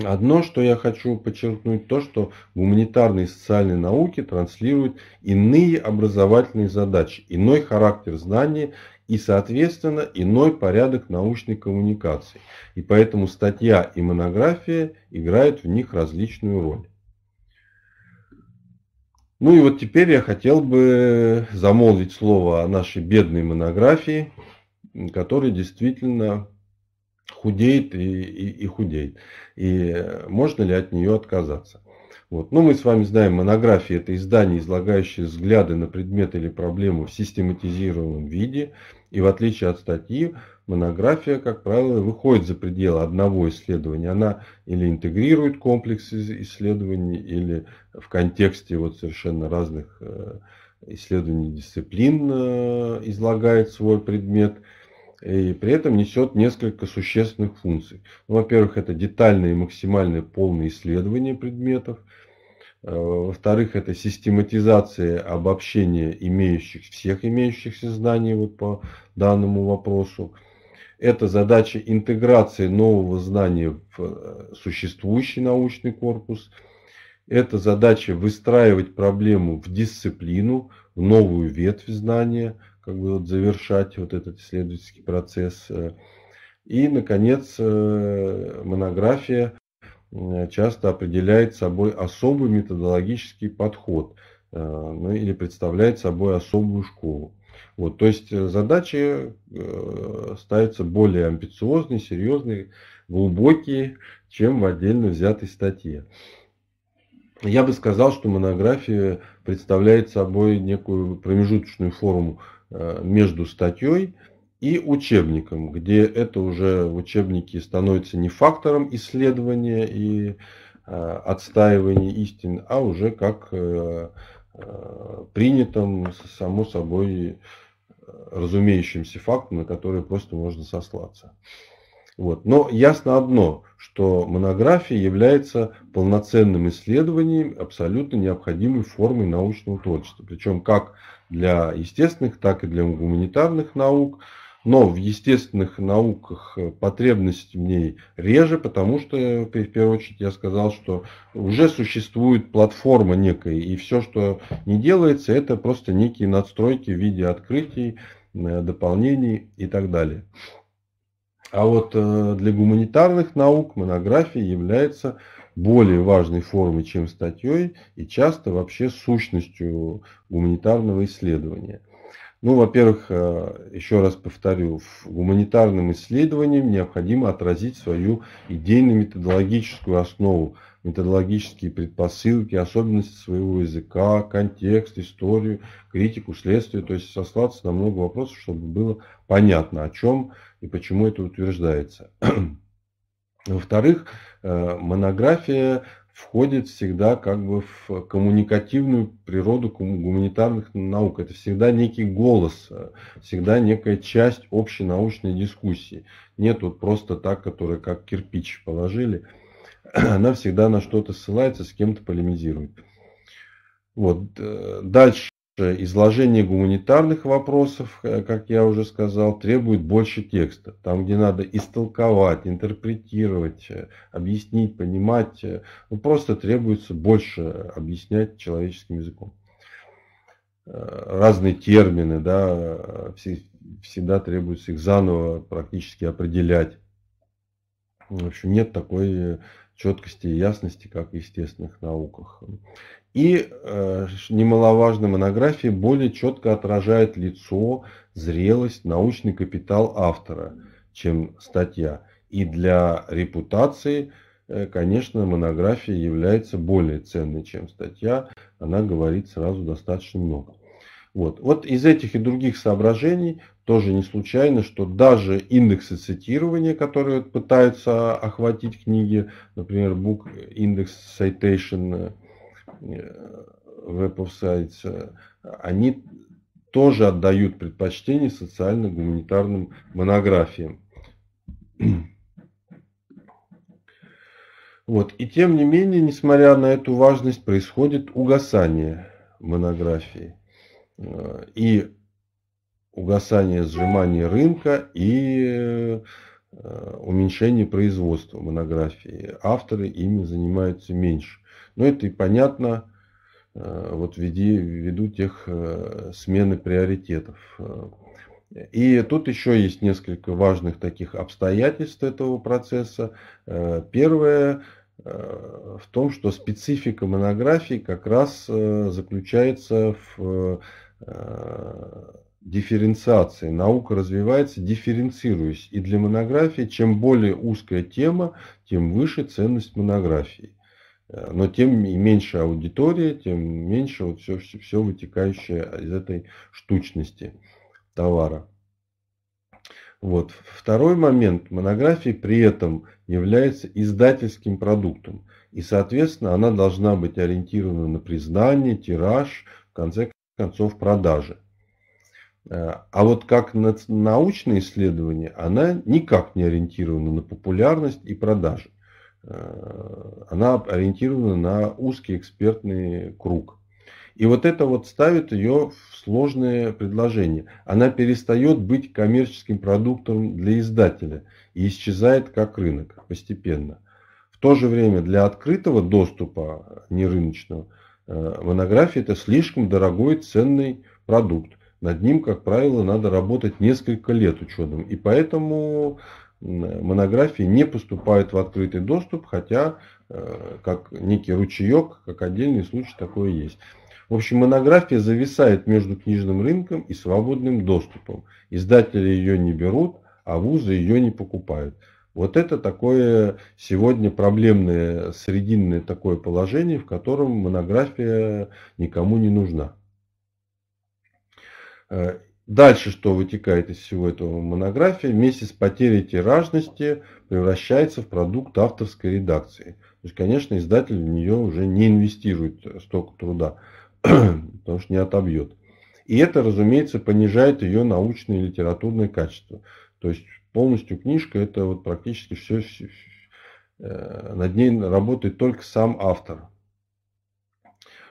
Одно, что я хочу подчеркнуть, то, что гуманитарные и социальные науки транслируют иные образовательные задачи, иной характер знаний и, соответственно, иной порядок научной коммуникации. И поэтому статья и монография играют в них различную роль. Ну и вот теперь я хотел бы замолвить слово о нашей бедной монографии, которая действительно худеет и, и, и худеет. И можно ли от нее отказаться? Вот. Ну, мы с вами знаем, монография – это издание, излагающее взгляды на предмет или проблему в систематизированном виде. И в отличие от статьи, монография, как правило, выходит за пределы одного исследования. Она или интегрирует комплекс исследований, или в контексте вот совершенно разных э, исследований дисциплин э, излагает свой предмет – и при этом несет несколько существенных функций. Ну, во-первых, это детальное и максимальное полное исследование предметов. Э, во-вторых, это систематизация обобщения имеющих, всех имеющихся знаний вот по данному вопросу. Это задача интеграции нового знания в э, существующий научный корпус. Это задача выстраивать проблему в дисциплину, в новую ветвь знания – как бы вот завершать вот этот исследовательский процесс. Э. И, наконец, монография часто определяет собой особый методологический подход ну, или представляет собой особую школу. Вот, то есть задачи ставятся более амбициозные, серьезные, глубокие, чем в отдельно взятой статье. Я бы сказал, что монография представляет собой некую промежуточную форму Э, между статьей и учебникам, где это уже в учебнике становится не фактором исследования и э, отстаивания истин, а уже как э, э, принятым, само собой, разумеющимся фактом, на который просто можно сослаться. Вот. Но ясно одно, что монография является полноценным исследованием, абсолютно необходимой формой научного творчества. Причем как для естественных, так и для гуманитарных наук. Но в естественных науках потребность в ней реже, потому что, в первую очередь, я сказал, что уже существует платформа некая, и все, что не делается, это просто некие надстройки в виде открытий, э, дополнений и так далее. А вот э, для гуманитарных наук монография является более важной формой, чем статьей, и часто вообще сущностью гуманитарного исследования. Ну, во-первых, э, еще раз повторю, в гуманитарном исследовании необходимо отразить свою идейно-методологическую основу, методологические предпосылки, особенности своего языка, контекст, историю, критику, следствие, то есть сослаться на много вопросов, чтобы было понятно, о чем и почему это утверждается. Во-вторых, э, монография входит всегда как бы в коммуникативную природу гуманитарных наук. Это всегда некий голос, всегда некая часть общей научной дискуссии. Нет вот просто так, которая как кирпич положили. Она всегда на что-то ссылается, с кем-то полемизирует. Вот. Э, дальше изложение гуманитарных вопросов, э, как я уже сказал, требует больше текста. Там, где надо истолковать, интерпретировать, э, объяснить, понимать, э, ну, просто требуется больше объяснять человеческим языком. Разные термины, да, всегда требуется их заново практически определять. В общем, нет такой четкости и ясности, как в естественных науках. И э, немаловажно, монография более четко отражает лицо, зрелость, научный капитал автора, чем статья. И для репутации, э, конечно, монография является более ценной, чем статья. Она говорит сразу достаточно много. Вот. вот из этих и других соображений тоже не случайно, что даже индексы цитирования, которые пытаются охватить книги, например, Book Index Citation, Of Science, они тоже отдают предпочтение социально-гуманитарным монографиям. Вот. И тем не менее, несмотря на эту важность, происходит угасание монографии. И угасание сжимания рынка и э, уменьшение производства монографии. Авторы ими занимаются меньше. Но это и понятно э, вот ввиду тех э, смены приоритетов. И тут еще есть несколько важных таких обстоятельств этого процесса. Э, первое в том, что специфика монографии как раз заключается в дифференциации. Наука развивается, дифференцируясь. И для монографии, чем более узкая тема, тем выше ценность монографии. Э, но тем и меньше аудитория, тем меньше вот все, все вытекающее из этой штучности товара. Вот. Второй момент. Монография при этом является издательским продуктом. И, соответственно, она должна быть ориентирована на признание, тираж, в конце концов, продажи. Э, а вот как научное исследование, она никак не ориентирована на популярность и продажи. Э, она ориентирована на узкий экспертный круг. И вот это вот ставит ее в сложное предложение. Она перестает быть коммерческим продуктом для издателя и исчезает как рынок постепенно. В то же время для открытого доступа, не рыночного, э, монография это слишком дорогой ценный продукт. Над ним, как правило, надо работать несколько лет ученым. И поэтому монографии не поступают в открытый доступ, хотя э, как некий ручеек, как отдельный случай такое есть. В общем, монография зависает между книжным рынком и свободным доступом. Издатели ее не берут, а вузы ее не покупают. Вот это такое сегодня проблемное срединное такое положение, в котором монография никому не нужна. Дальше, что вытекает из всего этого монографии, вместе с потерей тиражности превращается в продукт авторской редакции. То есть, конечно, издатель в нее уже не инвестирует столько труда, потому что не отобьет. И это, разумеется, понижает ее научное и литературное качество. То есть полностью книжка это вот практически все, э, над ней работает только сам автор.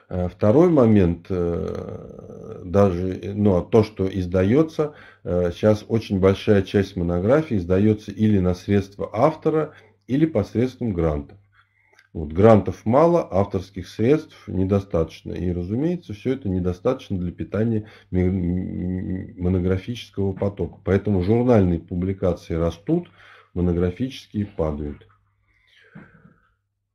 Э, второй момент, э, даже ну, а то, что издается, сейчас очень большая часть монографий издается или на средства автора, или посредством грантов. Вот, грантов мало, авторских средств недостаточно. И, разумеется, все это недостаточно для питания монографического потока. Поэтому журнальные публикации растут, монографические падают.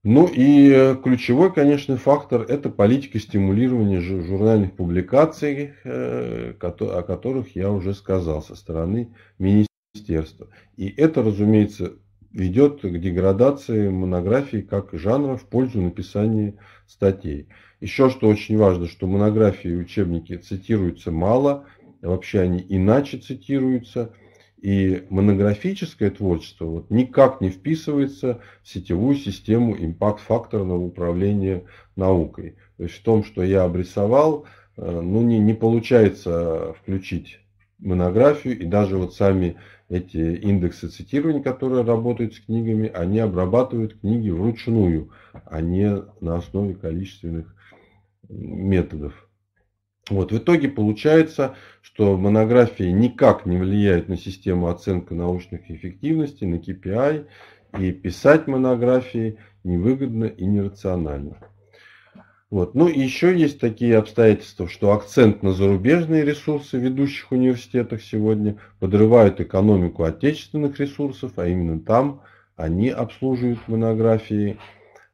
Ну и ключевой, конечно, фактор – это политика стимулирования журнальных публикаций, э, о которых я уже сказал, со стороны министерства. И это, разумеется, ведет к деградации монографии как жанра в пользу написания статей. Еще что очень важно, что монографии и учебники цитируются мало, вообще они иначе цитируются. И монографическое творчество вот никак не вписывается в сетевую систему импакт-факторного управления наукой. То есть в том, что я обрисовал, э, ну, не, не получается включить монографию, и даже вот сами эти индексы цитирования, которые работают с книгами, они обрабатывают книги вручную, а не на основе количественных методов. Вот, в итоге получается, что монографии никак не влияют на систему оценки научных эффективностей, на KPI, и писать монографии невыгодно и нерационально. Вот. Ну и еще есть такие обстоятельства, что акцент на зарубежные ресурсы в ведущих университетах сегодня подрывают экономику отечественных ресурсов, а именно там они обслуживают монографии.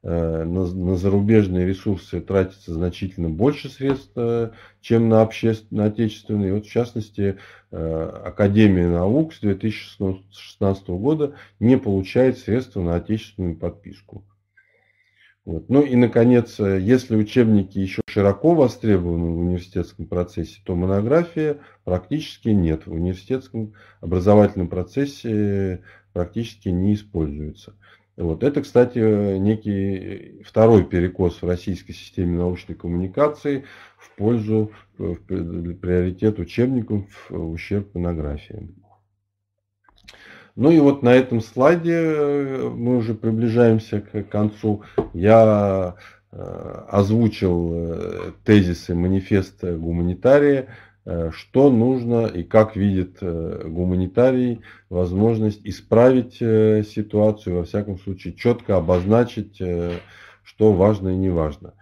Э, на, на зарубежные ресурсы тратится значительно больше средств, э, чем на, общественные, на отечественные. Вот в частности, э, Академия наук с 2016 года не получает средства на отечественную подписку. Вот. Ну и, наконец, если учебники еще широко востребованы в университетском процессе, то монография практически нет. В университетском образовательном процессе практически не используется. Вот. Это, кстати, некий второй перекос в российской системе научной коммуникации в пользу, в приоритет учебников в ущерб монографиям. Ну и вот на этом слайде э, мы уже приближаемся к концу. Я э, озвучил э, тезисы манифеста гуманитария, что нужно и как видит гуманитарий возможность исправить ситуацию, во всяком случае четко обозначить, что важно и не важно.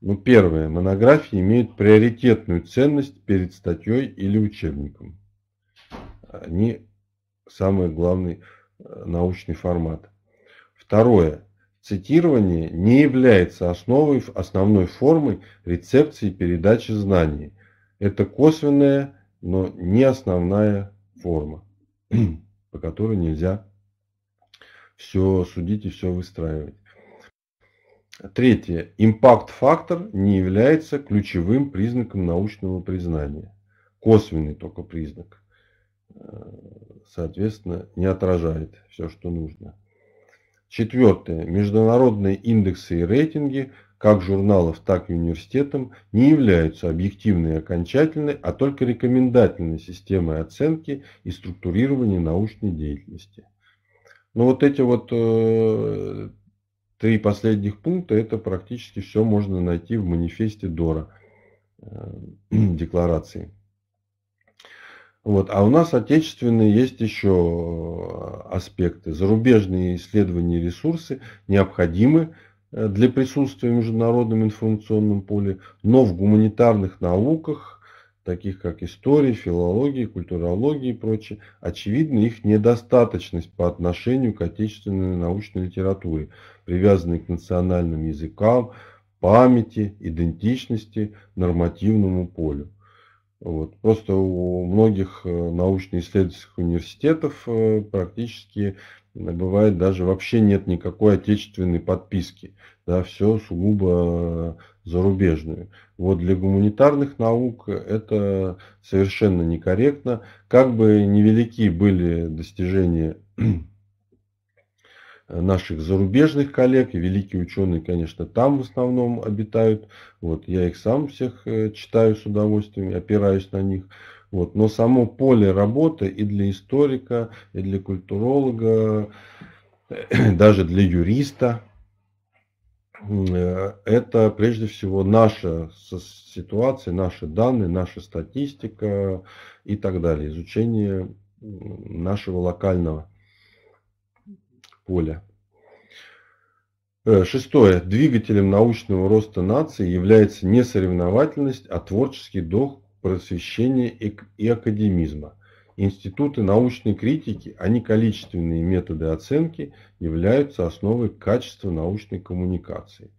Ну, первое. Монографии имеют приоритетную ценность перед статьей или учебником. Они самый главный э, научный формат. Второе. Цитирование не является основой, основной формой рецепции передачи знаний. Это косвенная, но не основная форма, по которой нельзя все судить и все выстраивать. Третье. Импакт-фактор не является ключевым признаком научного признания. Косвенный только признак. Э, соответственно, не отражает все, что нужно. Четвертое. Международные индексы и рейтинги как журналов, так и университетам не являются объективной и окончательной, а только рекомендательной системой оценки и структурирования научной деятельности. Но вот эти вот э, три последних пункта, это практически все можно найти в манифесте Дора, э, декларации. Вот. А у нас отечественные есть еще э, аспекты. Зарубежные исследования и ресурсы необходимы для присутствия в международном информационном поле, но в гуманитарных науках, таких как история, филология, культурология и прочее, очевидна их недостаточность по отношению к отечественной научной литературе, привязанной к национальным языкам, памяти, идентичности, нормативному полю. Вот. Просто у многих э, научно-исследовательских университетов э, практически бывает даже вообще нет никакой отечественной подписки. Да, все сугубо зарубежную. Вот для гуманитарных наук это совершенно некорректно. Как бы невелики были достижения наших зарубежных коллег, и великие ученые, конечно, там в основном обитают. Вот, я их сам всех э, читаю с удовольствием, опираюсь на них. Вот, но само поле работы и для историка, и для культуролога, даже для юриста, э, это прежде всего наша ситуация, наши данные, наша статистика и так далее. Изучение нашего локального поля. Э, шестое. Двигателем научного роста нации является не соревновательность, а творческий дух просвещения и академизма. Институты научной критики, а не количественные методы оценки, являются основой качества научной коммуникации.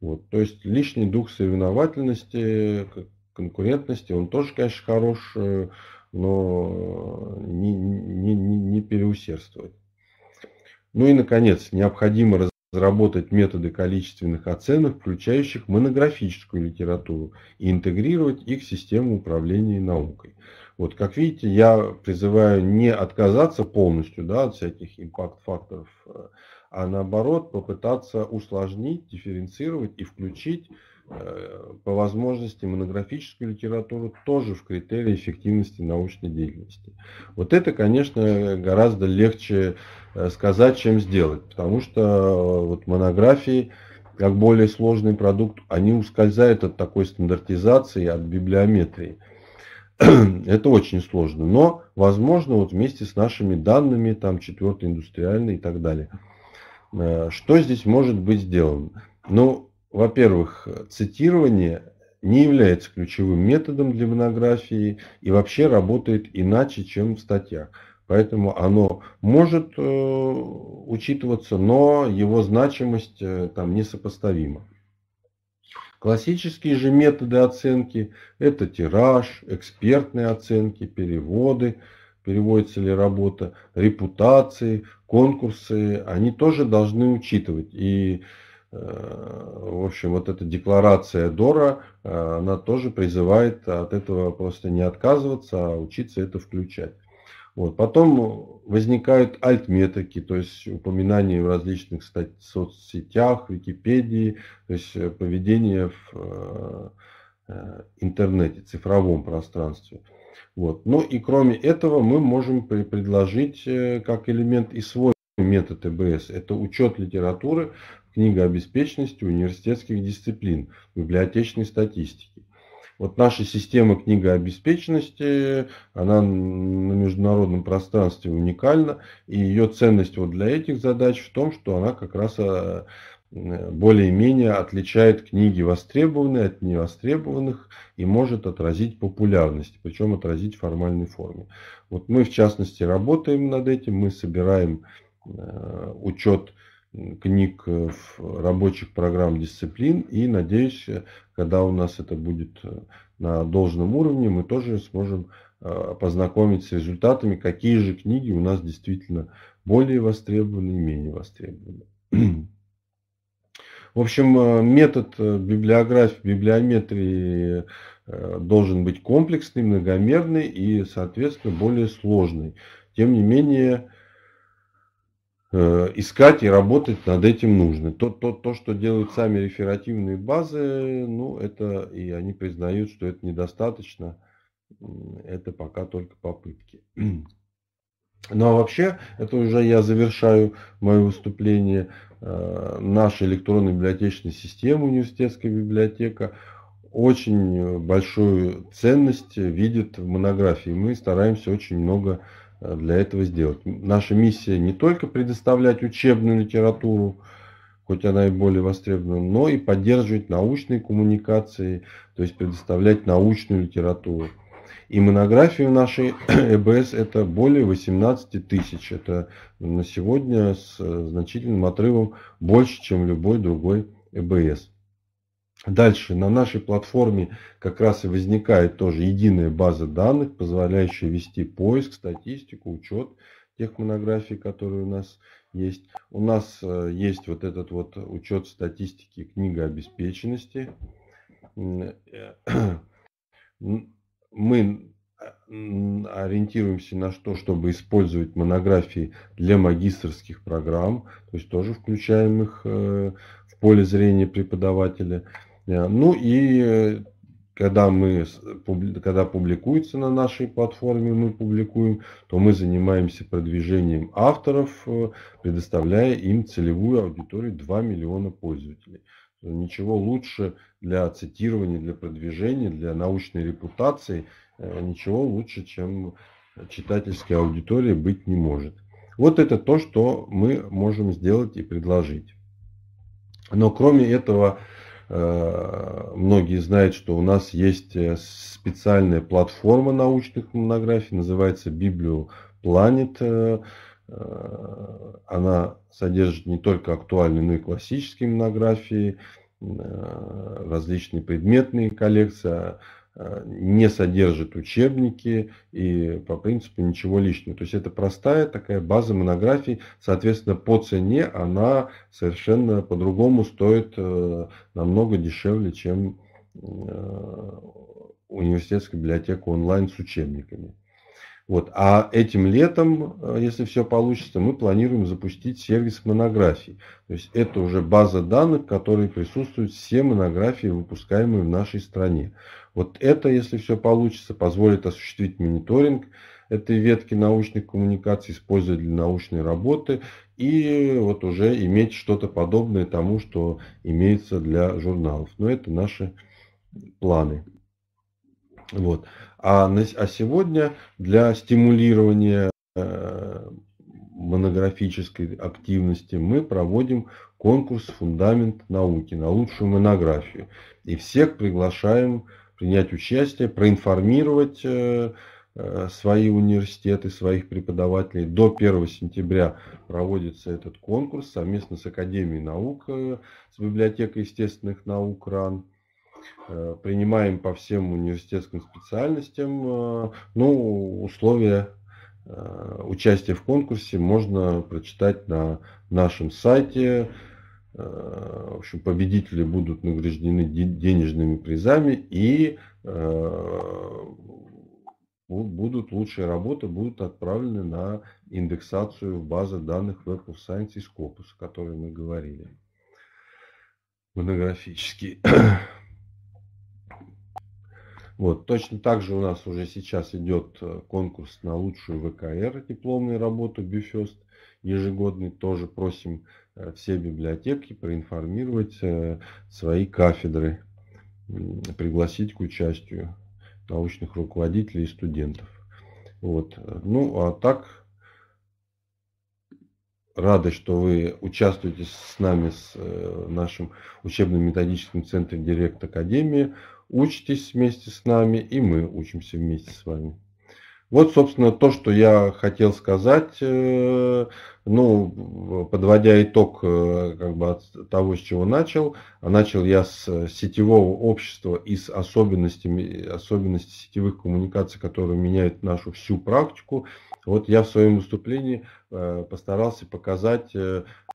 Вот. То есть лишний дух соревновательности, конкурентности, он тоже, конечно, хорош, э, но не, не, не, переусердствовать. Ну и, наконец, необходимо разработать методы количественных оценок, включающих монографическую литературу, и интегрировать их в систему управления наукой. Вот, как видите, я призываю не отказаться полностью да, от всяких импакт-факторов, а наоборот попытаться усложнить, дифференцировать и включить по возможности монографическую литературу тоже в критерии эффективности научной деятельности. Вот это, конечно, гораздо легче Э, сказать, чем сделать. Потому что э, вот монографии, как более сложный продукт, они ускользают от такой стандартизации, от библиометрии. Это очень сложно. Но, возможно, вот вместе с нашими данными, там, четвертый индустриальный и так далее. Э, что здесь может быть сделано? Ну, во-первых, цитирование не является ключевым методом для монографии и вообще работает иначе, чем в статьях. Поэтому оно может э, учитываться, но его значимость э, там несопоставима. Классические же методы оценки – это тираж, экспертные оценки, переводы, переводится ли работа, репутации, конкурсы, они тоже должны учитывать. И, э, в общем, вот эта декларация Дора, она тоже призывает от этого просто не отказываться, а учиться это включать. Вот. Потом возникают альтметрики, то есть упоминания в различных соцсетях, Википедии, то есть э, поведение в э, э, интернете, цифровом пространстве. Вот. Ну и кроме этого мы можем предложить как элемент и свой метод ЭБС. Это учет литературы, книгообеспеченности университетских дисциплин, библиотечной статистики. Вот наша система книгообеспеченности, она на международном пространстве уникальна, и ее ценность вот для этих задач в том, что она как раз э, более-менее отличает книги востребованные от невостребованных и может отразить популярность, причем отразить в формальной форме. Вот мы в частности работаем над этим, мы собираем э, учет книг э, рабочих программ дисциплин. И надеюсь, э, когда у нас это будет э, на должном уровне, мы тоже сможем познакомить с результатами, какие же книги у нас действительно более востребованы и менее востребованы. В общем, метод библиографии, библиометрии должен быть комплексный, многомерный и, соответственно, более сложный. Тем не менее, искать и работать над этим нужно. То, то, то, что делают сами реферативные базы, ну, это и они признают, что это недостаточно. Это пока только попытки. Ну а вообще, это уже я завершаю мое выступление. Э, наша электронная библиотечная система, университетская библиотека, очень большую ценность видит в монографии. Мы стараемся очень много Э, для этого сделать. Наша миссия не только предоставлять учебную литературу, хоть она и более востребована, но и поддерживать научные коммуникации, то есть предоставлять научную литературу. И монографии в нашей ЭБС это более 18 тысяч. Это на сегодня с значительным отрывом больше, чем любой другой ЭБС. Дальше на нашей платформе как раз и возникает тоже единая база данных, позволяющая вести поиск, статистику, учет тех монографий, которые у нас есть. У нас э, есть вот этот вот учет статистики книгообеспеченности. мы ориентируемся на то, чтобы использовать монографии для магистрских программ, то есть тоже включаем их э, в поле зрения преподавателя. Э, ну и э, когда, мы, когда публикуется на нашей платформе, мы публикуем, то мы занимаемся продвижением авторов, предоставляя им целевую аудиторию 2 миллиона пользователей. Ничего лучше для цитирования, для продвижения, для научной репутации – Э, ничего лучше, чем читательской аудитории быть не может. Вот это то, что мы можем сделать и предложить. Но кроме этого, э, многие знают, что у нас есть э, специальная платформа научных монографий, называется Библиопланет. Она содержит не только актуальные, но и классические монографии, различные предметные коллекции, Э, не содержит учебники и по принципу ничего лишнего. То есть это простая такая база монографий, соответственно, по цене она совершенно по-другому стоит э, намного дешевле, чем э, университетская библиотека онлайн с учебниками. Вот. А этим летом, если все получится, мы планируем запустить сервис монографий. То есть это уже база данных, в которой присутствуют все монографии, выпускаемые в нашей стране. Вот это, если все получится, позволит осуществить мониторинг этой ветки научных коммуникаций, использовать для научной работы и вот уже иметь что-то подобное тому, что имеется для журналов. Но это наши планы. Вот. А, на, а сегодня для стимулирования э, монографической активности мы проводим конкурс «Фундамент науки» на лучшую монографию. И всех приглашаем принять участие, проинформировать э, э, свои университеты, своих преподавателей. До 1 сентября проводится этот конкурс совместно с Академией наук, э, с Библиотекой естественных наук РАН. Принимаем по всем университетским специальностям. Ну, условия участия в конкурсе можно прочитать на нашем сайте в общем, победители будут награждены денежными призами и э, будут лучшие работы будут отправлены на индексацию в базы данных Web of Science и Scopus, о которой мы говорили. Монографический. Вот, точно так же у нас уже сейчас идет э, конкурс на лучшую ВКР дипломную работу Бифест ежегодный. Тоже просим Э, все библиотеки проинформировать э, свои кафедры, пригласить к участию научных руководителей и студентов. Вот. Ну, а так, рады, что вы участвуете с нами, с э, нашим учебно-методическим центром Директ Академии, учитесь вместе с нами, и мы учимся вместе с вами. Вот, собственно, то, что я хотел сказать, э, ну, подводя итог э, как бы от того, с чего начал. А начал я с сетевого общества и с особенностями, особенностей сетевых коммуникаций, которые меняют нашу всю практику. Вот я в своем выступлении э, постарался показать,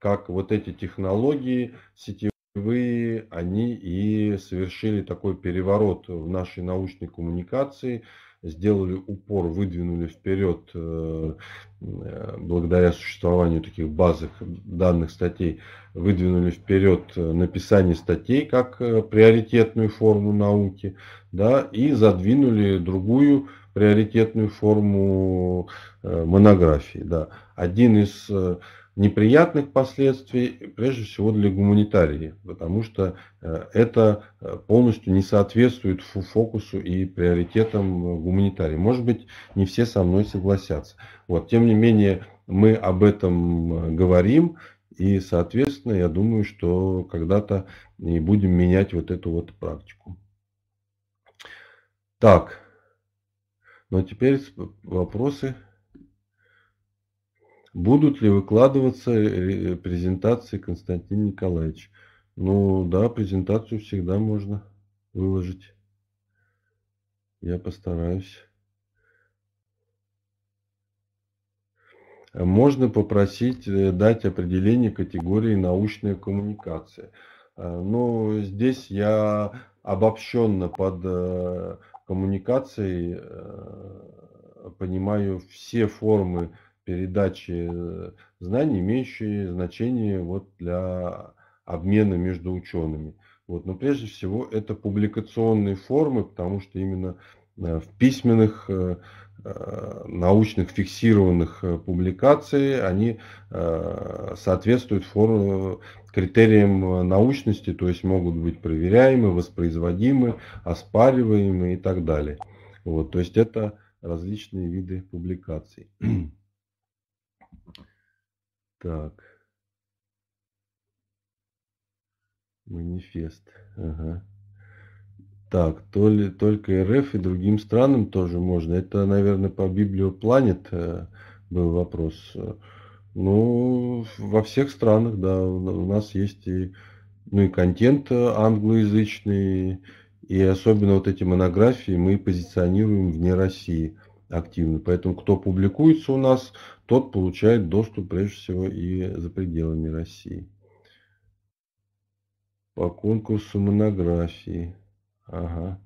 как вот эти технологии сетевые, они и совершили такой переворот в нашей научной коммуникации – сделали упор, выдвинули вперед, э, э, благодаря существованию таких базовых данных статей, выдвинули вперед э, написание статей как приоритетную форму науки, да, и задвинули другую приоритетную форму монографии. Да. Один из неприятных последствий, прежде всего для гуманитарии, потому что э, это э, полностью не соответствует фокусу и приоритетам гуманитарии. Может быть, не все со мной согласятся. Вот. Тем не менее, мы об этом э, говорим, и, соответственно, я думаю, что когда-то и будем менять вот эту вот практику. Так, ну а теперь вопросы. Будут ли выкладываться э, презентации Константин Николаевич? Ну да, презентацию всегда можно выложить. Я постараюсь. Можно попросить э, дать определение категории научная коммуникация. А, но здесь я обобщенно под э, коммуникацией э, понимаю все формы передачи э, знаний, имеющие значение вот для обмена между учеными. Вот. Но прежде всего это публикационные формы, потому что именно в письменных научных фиксированных публикаций они соответствуют критериям научности, то есть могут быть проверяемы, воспроизводимы, оспариваемы и так далее. Вот, то есть это различные виды публикаций. Так. Манифест. Ага. Так, то ли, только РФ и другим странам тоже можно. Это, наверное, по Библиопланет э, был вопрос. Ну, во всех странах, да, у нас есть и, ну, и контент англоязычный, и особенно вот эти монографии мы позиционируем вне России активно. Поэтому кто публикуется у нас, тот получает доступ прежде всего и за пределами России. По конкурсу монографии. Ага.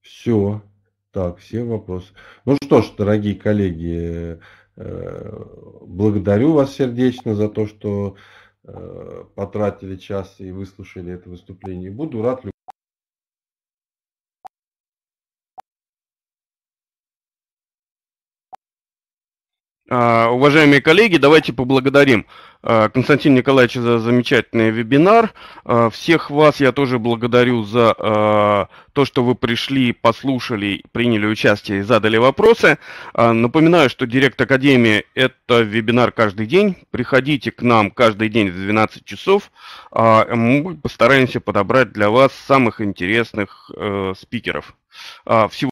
Все. Так, все вопросы. Ну что ж, дорогие коллеги, э, благодарю вас сердечно за то, что э, потратили час и выслушали это выступление. Буду рад уважаемые коллеги, давайте поблагодарим а, Константина Николаевича за замечательный вебинар. А, всех вас я тоже благодарю за то, что вы пришли, послушали, приняли участие и задали вопросы. Напоминаю, что Директ Академии – это вебинар каждый день. Приходите к нам каждый день в 12 часов. Мы постараемся подобрать для вас самых интересных э, спикеров. Всего